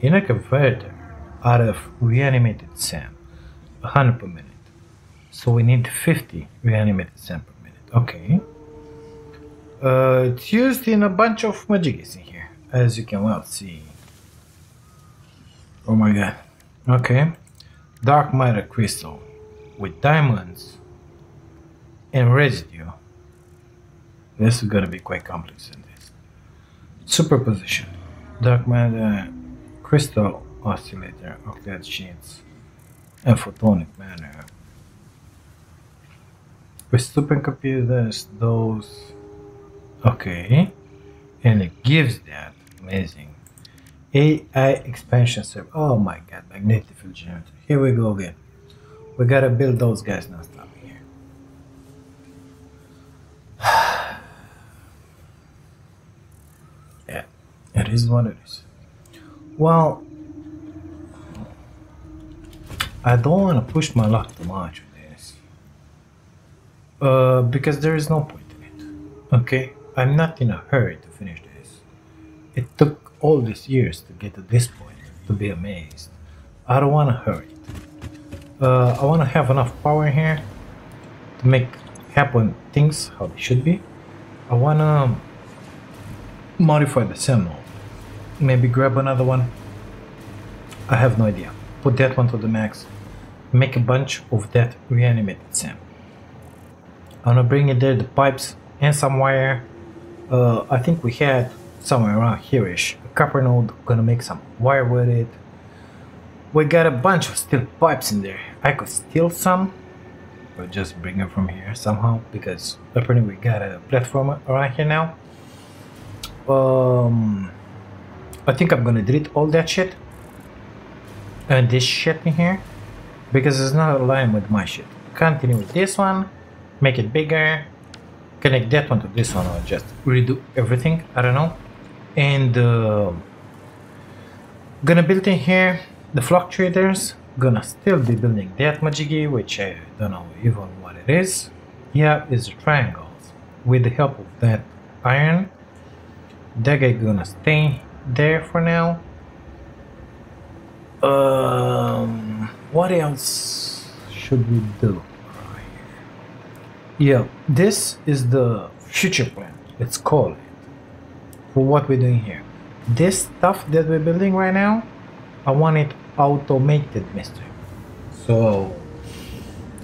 in a converter out of reanimated SAM, 100 per minute. So we need 50 reanimated SAM per minute. Okay. Uh, it's used in a bunch of majigis in here, as you can well see. Oh my god. Okay. Dark matter crystal with diamonds and residue. This is gonna be quite complex in this. Superposition. Dark matter crystal oscillator of that sheets and photonic matter. With supercomputers, those okay, and it gives that amazing AI expansion server. Oh my god, magnetic field generator. Here we go again. We gotta build those guys now. Stop here. yeah, it is what it is. Well, I don't want to push my luck too much with this. Uh, because there is no point in it. Okay? I'm not in a hurry to finish this. It took all these years to get to this point, to be amazed. I don't want to hurry it. Uh, I want to have enough power here to make happen things how they should be. I want to modify the symbol. Maybe grab another one. I have no idea. Put that one to the max make a bunch of that reanimated SAM. I'm gonna bring in there the pipes and some wire. Uh, I think we had somewhere around here-ish a copper node. Gonna make some wire with it. We got a bunch of steel pipes in there. I could steal some, but just bring them from here somehow because apparently we got a platform around here now. Um, I think I'm gonna delete all that shit and this shit in here because it's not aligned with my shit. Continue with this one, make it bigger, connect that one to this one or just redo everything, I don't know. And uh, gonna build in here the fluctuators, gonna still be building that Majigi, which I don't know even what it is. Yeah, it's triangles. With the help of that iron, that guy gonna stay there for now. Um, what else should we do? Yeah, this is the future plan. Let's call it for what we're doing here. This stuff that we're building right now, I want it automated, mister. So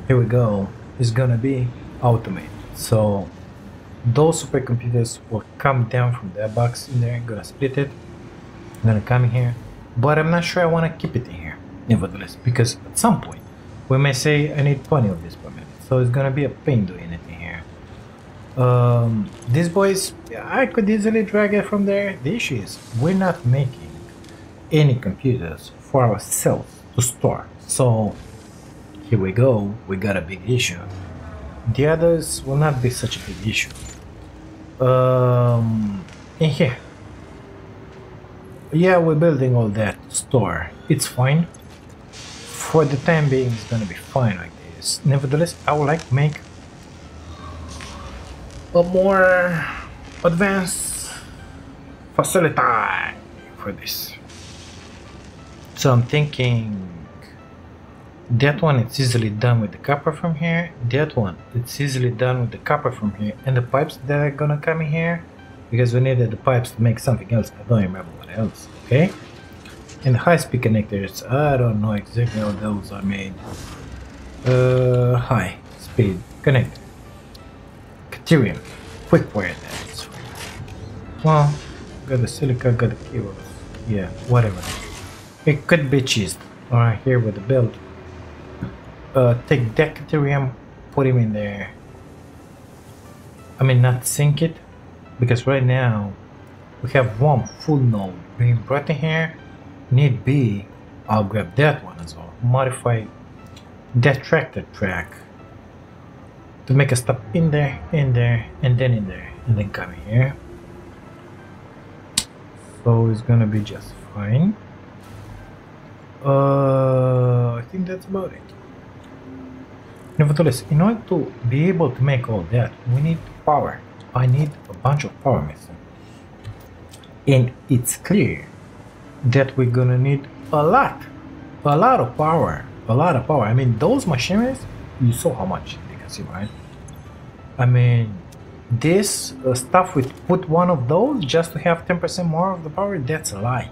here we go. It's gonna be automated. So those supercomputers will come down from that box in there, gonna split it, I'm gonna come here, but I'm not sure I want to keep it in here, nevertheless, because at some point we may say I need 20 of this per minute, so it's gonna be a pain doing it in here. Um, these boys, I could easily drag it from there. The issue is we're not making any computers for ourselves to store, so here we go, we got a big issue. The others will not be such a big issue. Um, in here, yeah, we're building all that store. It's fine. For the time being, it's gonna be fine like this. Nevertheless, I would like to make a more advanced facility for this. So I'm thinking that one it's easily done with the copper from here. That one it's easily done with the copper from here. And the pipes that are gonna come in here because we needed the pipes to make something else. I don't remember what else. Okay. And high-speed connectors. I don't know exactly how those are made. Uh, high-speed connector. Caterium. Quick wire that is. Well, got the silica, got the cables. Yeah, whatever. It could be cheesed. Alright, here with the build. Uh, take the Caterium, put him in there. I mean, not sink it, because right now we have one full node being brought in here. Need be, I'll grab that one as well. Modify that tractor track to make a stop in there, in there, and then in there, and then come here. So it's gonna be just fine. Uh, I think that's about it. Nevertheless, in order to be able to make all that, we need power. I need a bunch of power missing. And it's clear that we're gonna need a lot, a lot of power, a lot of power. I mean, those machineries, you saw how much they consume, right? I mean, this uh, stuff with put one of those just to have 10% more of the power, that's a lie.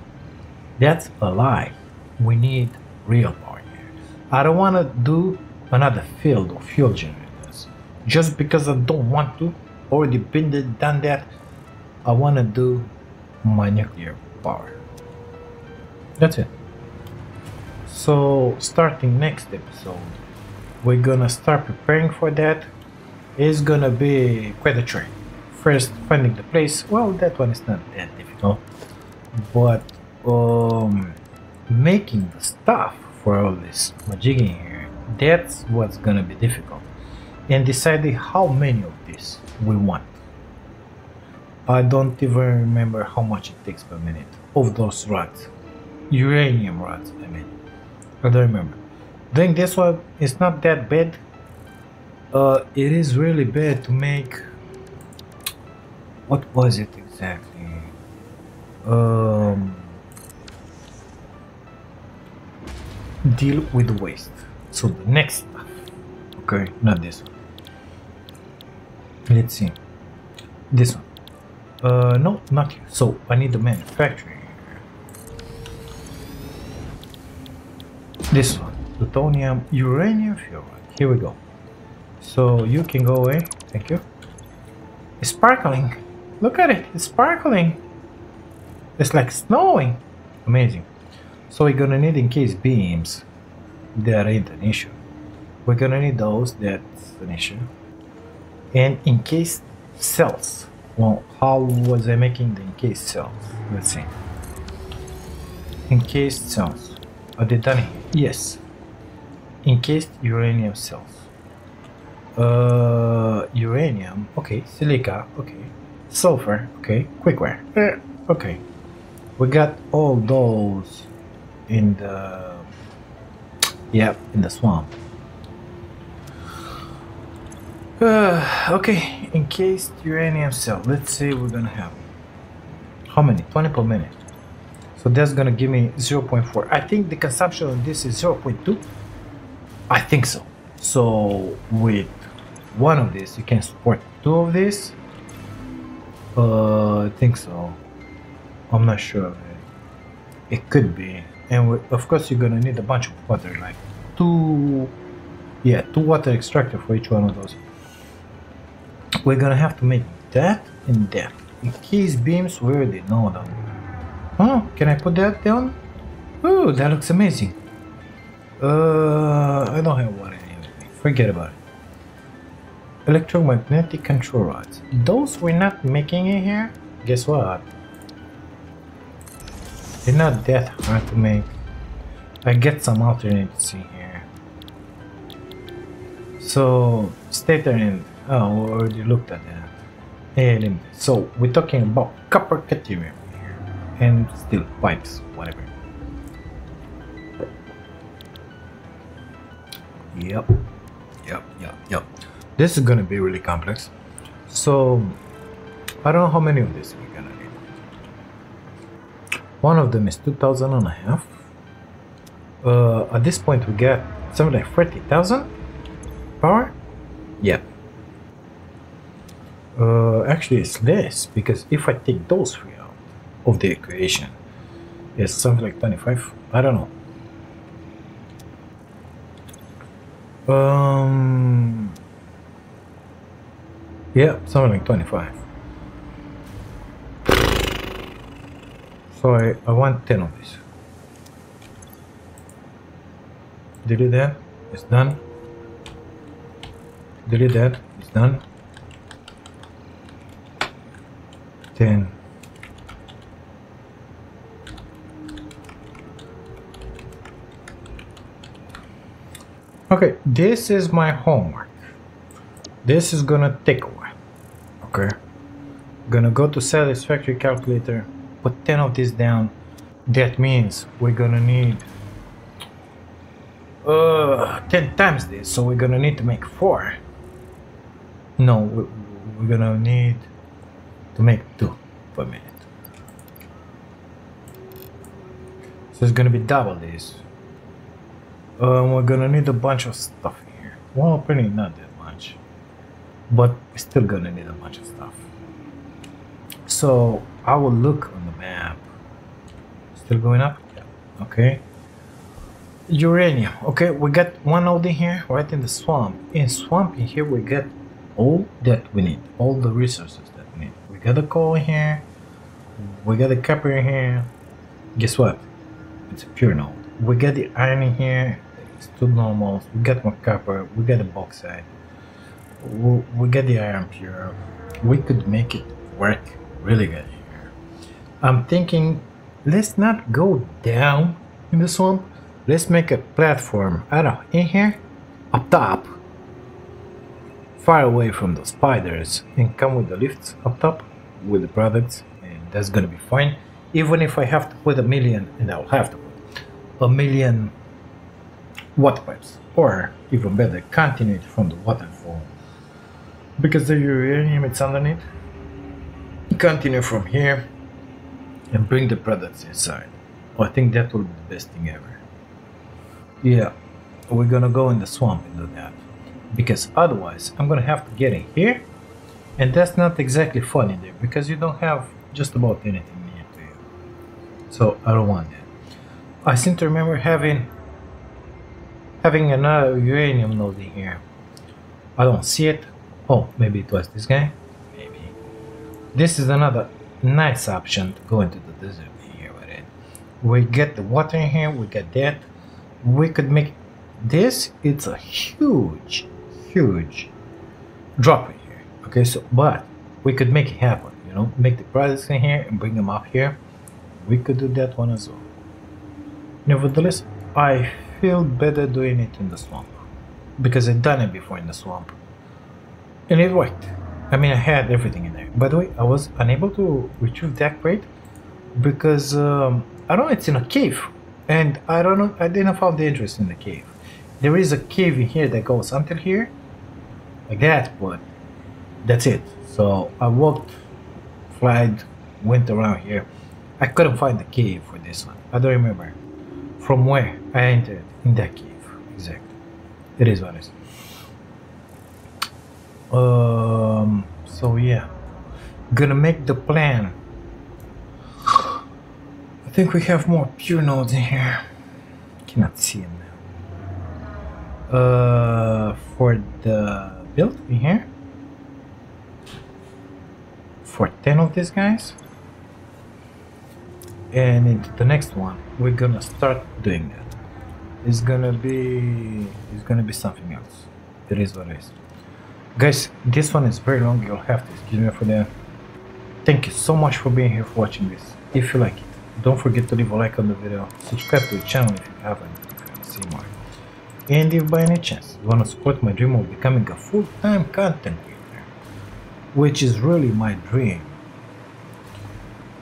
That's a lie. We need real power here. I don't want to do another field of fuel generators just because I don't want to. Already been done that. I want to do my nuclear power. That's it. So starting next episode, we're gonna start preparing for that. It's gonna be quite a trek. First, finding the place. Well, that one is not that difficult, but um, making the stuff for all this majigging here, that's what's gonna be difficult. And deciding how many of this we want. I don't even remember how much it takes per minute of those rods. Uranium rods, I mean. I don't remember. Doing this one is not that bad. Uh, it is really bad to make. What was it exactly? Um, deal with waste. So the next stuff. Okay, not this one. Let's see. This one. Uh, no, not here. So I need the manufacturing. This one. Plutonium, uranium fuel. Here we go. So you can go away. Thank you. It's sparkling. Look at it. It's sparkling. It's like snowing. Amazing. So we're gonna need encased beams. That ain't an issue. We're gonna need those. That's an issue. And encased cells. Well, how was I making the encased cells? Let's see. Encased cells. Done? Yes. Encased uranium cells. Uh, uranium. Okay. Silica. Okay. Sulfur. Okay. Quickwire. Eh, okay. We got all those in the. Yep, in the swamp. Uh, okay, encased uranium cell. Let's say we're gonna have how many? 20 per minute. So that's gonna give me 0.4. I think the consumption of this is 0.2. I think so. So with one of these, you can support two of these. Uh, I think so. I'm not sure. It could be, and of course you're gonna need a bunch of water, like two, yeah, two water extractor for each one of those we're gonna have to make that and that. Encased beams, we already know them. Oh, can I put that down? Oh, that looks amazing. Uh, I don't have water anyway. Forget about it. Electromagnetic control rods. Those we're not making in here. Guess what? They're not that hard to make. I get some alternates in here. So, stator and Oh, we already looked at that. Yeah, so we're talking about copper here. And steel pipes, whatever. Yep. Yep, yep, yep. This is gonna be really complex. So I don't know how many of these we're gonna need. One of them is 2000 and a half. Uh, at this point we get something like 30,000 power. Yep. Uh, actually, it's less because if I take those three of the equation, it's something like 25. I don't know. Um, yeah, something like 25. So I, I want 10 of these. Delete that. It's done. Delete that. It's done. 10. Okay, this is my homework. This is gonna take a while. Okay. Gonna go to satisfactory calculator, put 10 of this down. That means we're gonna need uh 10 times this, so we're gonna need to make 4. No, we- we're gonna need to make 2 per minute. So it's gonna be double this. Um, we're gonna need a bunch of stuff here. Well, pretty not that much, but we're still gonna need a bunch of stuff. So I will look on the map. Still going up? Yeah. Okay. Uranium. Okay, we got one out in here, right in the swamp. In swamp in here, we get all that we need, all the resources that we need. We got the coal here. We got the copper here. Guess what? It's a pure node. We got the iron in here. It's two normals. We got more copper. We got a bauxite. We, we got the iron pure. We could make it work really good here. I'm thinking, let's not go down in the swamp. Let's make a platform. I don't know, in here, up top, far away from the spiders, and come with the lifts up top with the products, and that's gonna be fine. Even if I have to put a million, and I'll have to put a million water pipes, or even better, continue from the waterfall, because the uranium it's underneath. Continue from here and bring the products inside. Oh, I think that will be the best thing ever. Yeah, we're gonna go in the swamp and do that. Because otherwise, I'm gonna have to get in here, and that's not exactly fun in there because you don't have just about anything near to you. So I don't want that. I seem to remember having having another uranium node in here. I don't see it. Oh, maybe it was this guy. Maybe. This is another nice option to go into the desert here with it. We get the water in here. We get that. We could make this. It's a huge, huge drop in here. Okay, so but we could make it happen. You know, make the products in here and bring them up here. We could do that one as well. Nevertheless, I feel better doing it in the swamp because I've done it before in the swamp and it worked. I mean, I had everything in there. By the way, I was unable to retrieve that crate because um, I don't know it's in a cave, and I don't know. I didn't find the interest in the cave. There is a cave in here that goes until here, like that, but that's it. So I walked, flied, went around here. I couldn't find the cave for this one. I don't remember from where I entered in that cave exactly. It is what it is. Um. So yeah, gonna make the plan. I think we have more pure nodes in here. Cannot see them now. Uh, for the build in here. For ten of these guys. And into the next one, we're gonna start doing that. It's gonna be. It's gonna be something else. It is what it is. Guys, this one is very long. You'll have to excuse me for that. Thank you so much for being here for watching this. If you like it, don't forget to leave a like on the video. Subscribe to the channel if you haven't, if you want to see more. And if by any chance you want to support my dream of becoming a full-time content creator, which is really my dream,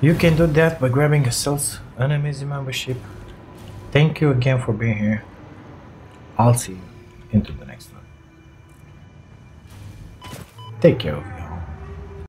you can do that by grabbing yourselves an amazing membership. Thank you again for being here. I'll see you into the next one. Take care of you.